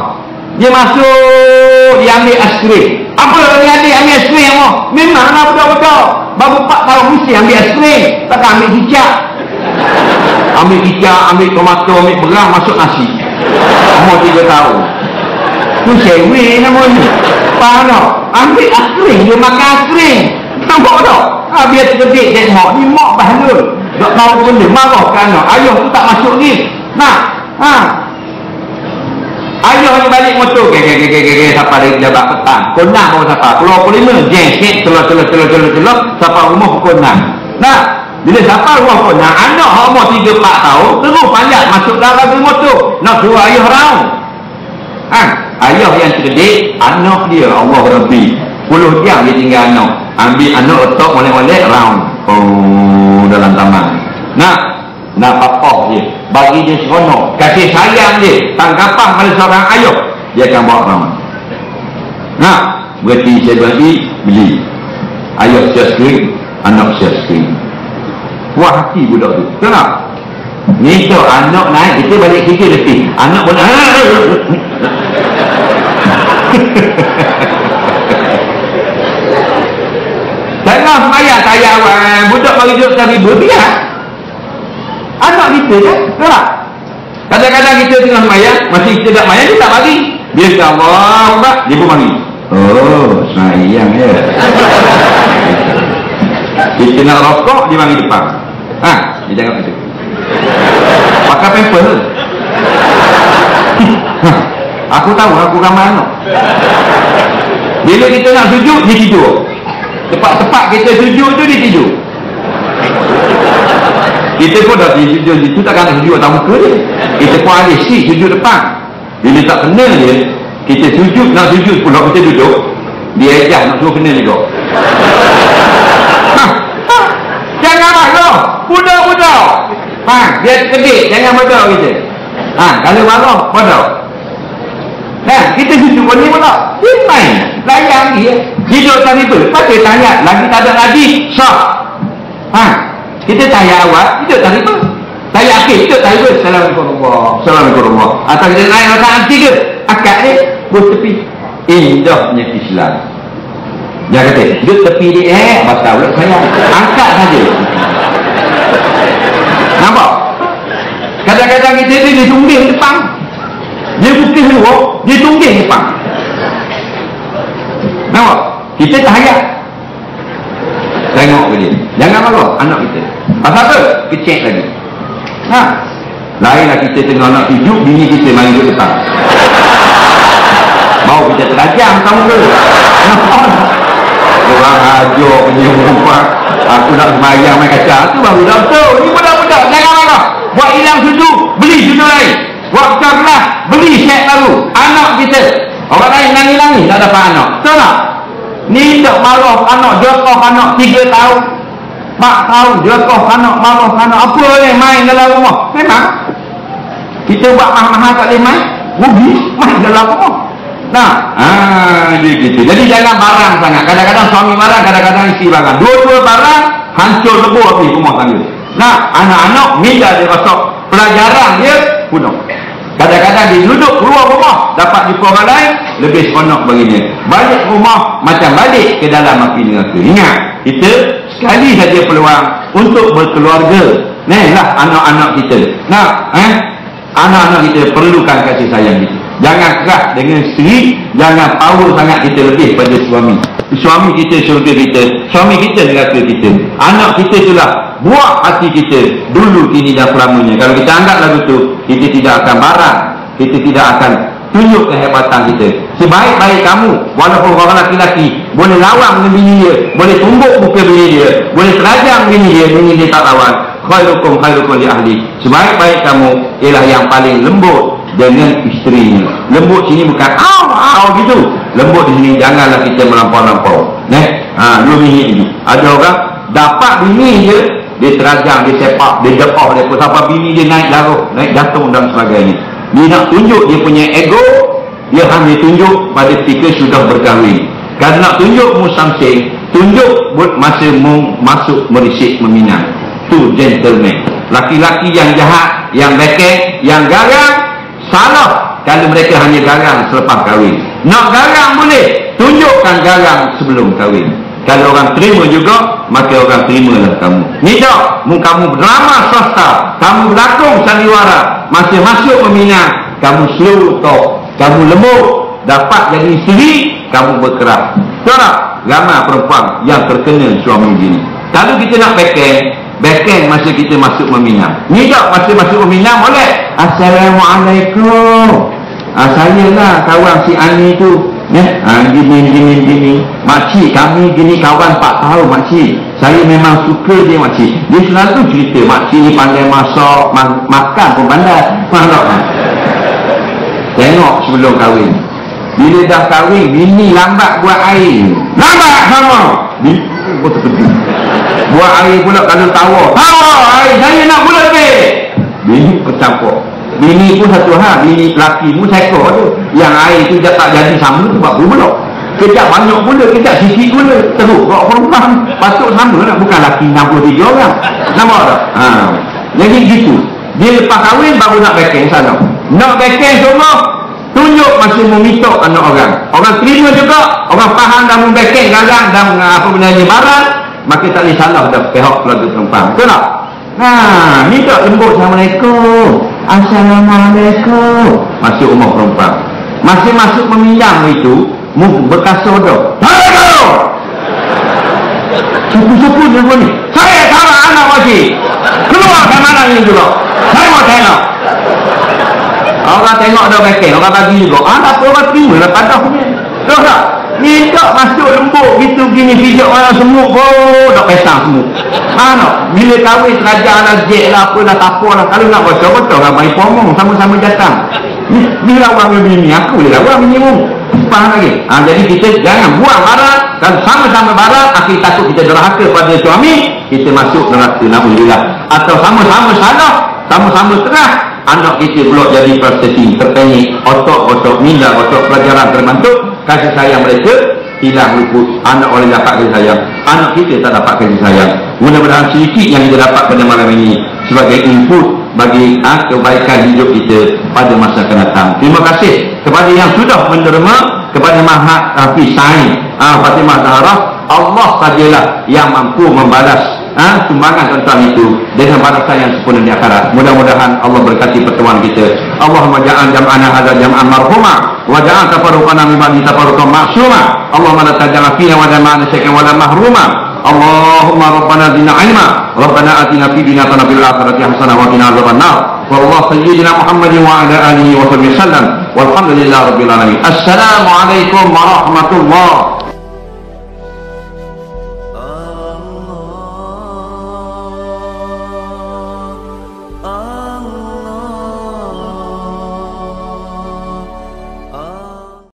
Dia masuk, dia ambil askrim. Apa yang adik ambil askrim? Memanglah budak-budak. baru 4 tahun mesti ambil aspirin takkan ambil hijab ambil hijab ambil tomato ambil berang masuk nasi umur 3 tahun tu sewe namanya faham tak ambil aspirin dia makan aspirin nampak tak ha, biar terkedik tengok ni mak bahalul tak tahu pun dia marah kan ayah tu tak masuk ni nak ha Ayah ni balik motor ke ke ke ke siapa dari jabat petang. Kau nak mau siapa? Keluar pukul lima. Jeng sikit celok celok celok celok celok siapa rumah pukul. Nah, bila siapa rumah pukul anak hak umur tiga empat tahun terus panjat masuk dalam ke motor. Nak suruh ayah raung. Ha? Ayah yang cerdik, anak dia Allah Rabbi. Puluh jam dia tinggal anak. Ambil anak letak molek-molek raung. Oh, dalam taman. Nah, nak apa dia bagi dia seronok. Kasih sayang dia. Tanggapan pada seorang ayah. Dia akan bawa ramah nak? Berarti saya bagi beli. Ayah siap anak siap skrin puas hati budak tu. Kenapa ni tu anak naik kita balik kerja letih anak pun Jangan semayang saya budak bagi duit seribu biar anak kita kan tak kadang-kadang kita tengah mayat masih kita tak mayat dia tak bagi. Dia kata Allah tak dia pun bagi. Oh sayang ya. Kita nak rokok dia bagi depan. Ha dia jangan kata pakai pamper. Aku tahu aku ramai anak. Bila kita nak sujud dia tidur tepat-tepat kita sujud tu dia tidur kita pun dah sujud situ takkan nak sujud atas muka dia. Kita pun ada si sujud depan. Bila tak kena dia kita sujud nak sujud pula kita duduk dia ejah nak suruh kena juga. Ha, jangan marah budak-budak ha, dia kedik jangan marah kita. Ha, kalau marah marah Nah, kita sujud pun ni pula. Dia main. Layan dia. Hidup tadi tu. Lepas dia tanya. Lagi tak ada lagi. Syah. Ha, kita tanya awal kita tak riba tanya akhir kita tak riba Assalamualaikum. Assalamualaikum. Atau kita naik rakaat tiga akad ni buat tepi. Indahnya Islam dia kata dia tepi dia. Eh batal pula saya. Angkat saja. Nampak? Kadang-kadang kita ni dia tungging depan. Dia bukti luar dia tungging depan. Nampak kita tak hayat tengok ke dia jangan malu anak kita. Pasal apa? Kecek lagi. Ha? Lainlah kita tengok anak hidup bini kita main ke depan. Mau kita terajam kamu ke? Orang hajo penyum rumah aku nak semayang main kaca. Tu baru dah tu ni budak-budak jangan malu buat hilang sudu beli sudu lain. Buat kelas beli set baru. Anak kita. Orang lain nangis-nangis tak dapat anak. Tahu tak Ni tak marah anak jokoh anak tiga tahun. Mak tahu jokoh anak marah anak apa yang main dalam rumah. Memang. Kita buat mahal-mahal tak boleh main. Rugi main dalam rumah. Nah, ah, dia gitu. Jadi jangan barang sangat. Kadang-kadang suami barang, kadang-kadang isteri barang. Dua-dua barang, hancur lebur api rumah tangga. Nah, anak-anak minta dia rosok. Pelajaran dia, punuh. Kadang-kadang dia duduk keluar rumah dapat jumpa orang lain lebih seronok baginya. Balik rumah macam balik ke dalam api neraka. Ingat, kita sekali saja peluang untuk berkeluarga. Nah, lah anak-anak kita. Nah, eh? Anak-anak kita perlukan kasih sayang kita. Jangan keras dengan isteri, jangan power sangat kita lebih pada suami. Suami kita syurga kita, suami kita neraka kita. Anak kita itulah buat hati kita dulu kini dan selamanya kalau kita anggap lagu tu kita tidak akan barang kita tidak akan tunjuk kehebatan kita sebaik-baik kamu walaupun orang laki-laki boleh lawan dengan bini dia boleh tumbuk muka bini dia boleh terajang bini dia bini dia tak lawan khairukum khairukum di ahli sebaik-baik kamu ialah yang paling lembut dengan isteri lembut sini bukan aw aw gitu lembut di sini janganlah kita melampau-lampau ne ha dua minit ini ada orang dapat bini dia dia terajang, dia sepak, dia jepah dia sampai bini dia naik laruh, naik jantung dan sebagainya. Dia nak tunjuk dia punya ego, dia hanya tunjuk pada ketika sudah berkahwin. Kalau nak tunjuk musamsing, tunjuk buat masa masuk merisik meminang. Tu gentleman. Laki-laki yang jahat, yang bekek, yang garang, salah. Kalau mereka hanya garang selepas kahwin. Nak garang boleh, tunjukkan garang sebelum kahwin. kalau orang terima juga maka orang terimalah kamu. Ni tak mu kamu drama swasta. Kamu berlakon sandiwara. Masih masuk peminat kamu slow talk kamu lembut. Dapat jadi isteri kamu berkeras. Tahu tak ramai perempuan yang terkena suami gini kalau kita nak backhand backhand masa kita masuk meminang. Ni tak masa masuk meminang boleh? Assalamualaikum. Ah, saya lah kawan si Ani tu. Ya ha, gini gini gini. Makcik kami gini kawan pak tahu makcik. Saya memang suka dia makcik. Dia selalu cerita makcik ni pandai masak ma makan pun pandai. Faham tak? Tengok sebelum kahwin. Bila dah kahwin bini lambat buat air. Lambat sama bini buat air pula kalau tawa. Tawa air saya nak pula lebih bini kecampur bini pun satu hal bini lelaki pun sekor tu yang air tu tak jadi sama tu buat pula kejap banyak pula kejap sikit pula teruk. Kok perempuan patut sama lah. Bukan lelaki 63 orang. Nama tak? Ha. jadi gitu. Dia lepas kahwin baru nak backing sana. Nak backing semua tunjuk masih memitok anak orang. Orang terima juga orang faham dan membacking garang dan apa benda ni barang maka tak boleh salah dah pihak keluarga perempuan. Betul tak? Ha, minta lembut Assalamualaikum. Assalamualaikum. Masuk rumah perempuan. Masih masuk meminjam itu Bekas soda. Halo! Suku-suku dia pun ni. Saya sama anak masih. Keluar ke mana ini juga? Saya mau tengok. Orang tengok ada backing Orang bagi juga. Anak pun orang terima lah punya. Tahu tak Minta masuk lembut gitu gini pijak orang semut oh dah pesang semut. Mana bila kahwin kerajaan lah jet lah apa lah tak lah. Kalau nak baca betul lah bayi pomong sama-sama datang. Lawan dengan bini aku boleh lawan bini mu faham lagi? Ha, jadi kita jangan buang barat dan sama-sama barat akhir takut kita derhaka pada suami kita masuk neraka na'udzubillah. Atau sama-sama salah sama-sama terah anak kita pula jadi prostitusi terpenyik otok-otok minda otok pelajaran terbentuk kasih sayang mereka hilang luput anak orang dapat kasih sayang. Anak kita tak dapat kasih sayang. Mudah-mudahan sedikit yang kita dapat pada malam ini sebagai input bagi ha, kebaikan hidup kita pada masa akan datang. Terima kasih kepada yang sudah menerima kepada Mahat Hafiz Sain ha, Fatimah Zahra. Allah sajalah yang mampu membalas ha, sumbangan tentang itu dengan balasan yang sempurna di akhirat. Mudah-mudahan Allah berkati pertemuan kita. Allahumma ja'al jam'ana hadza jam'an marhuma wa ja'al tafarruqana min ba'di tafarruqan ma'suma. Allahumma la taj'al fina wa jama'ana syai'an wa la mahruma. Allahumma rabbana zidna ilma. Rabbana atina fid dunya hasanah fil akhirati hasanah wa qina adzaban nar. Wallahu sayyidina Muhammadin wa ala alihi wa sallam. Walhamdulillahi rabbil alamin. Warahmatullahi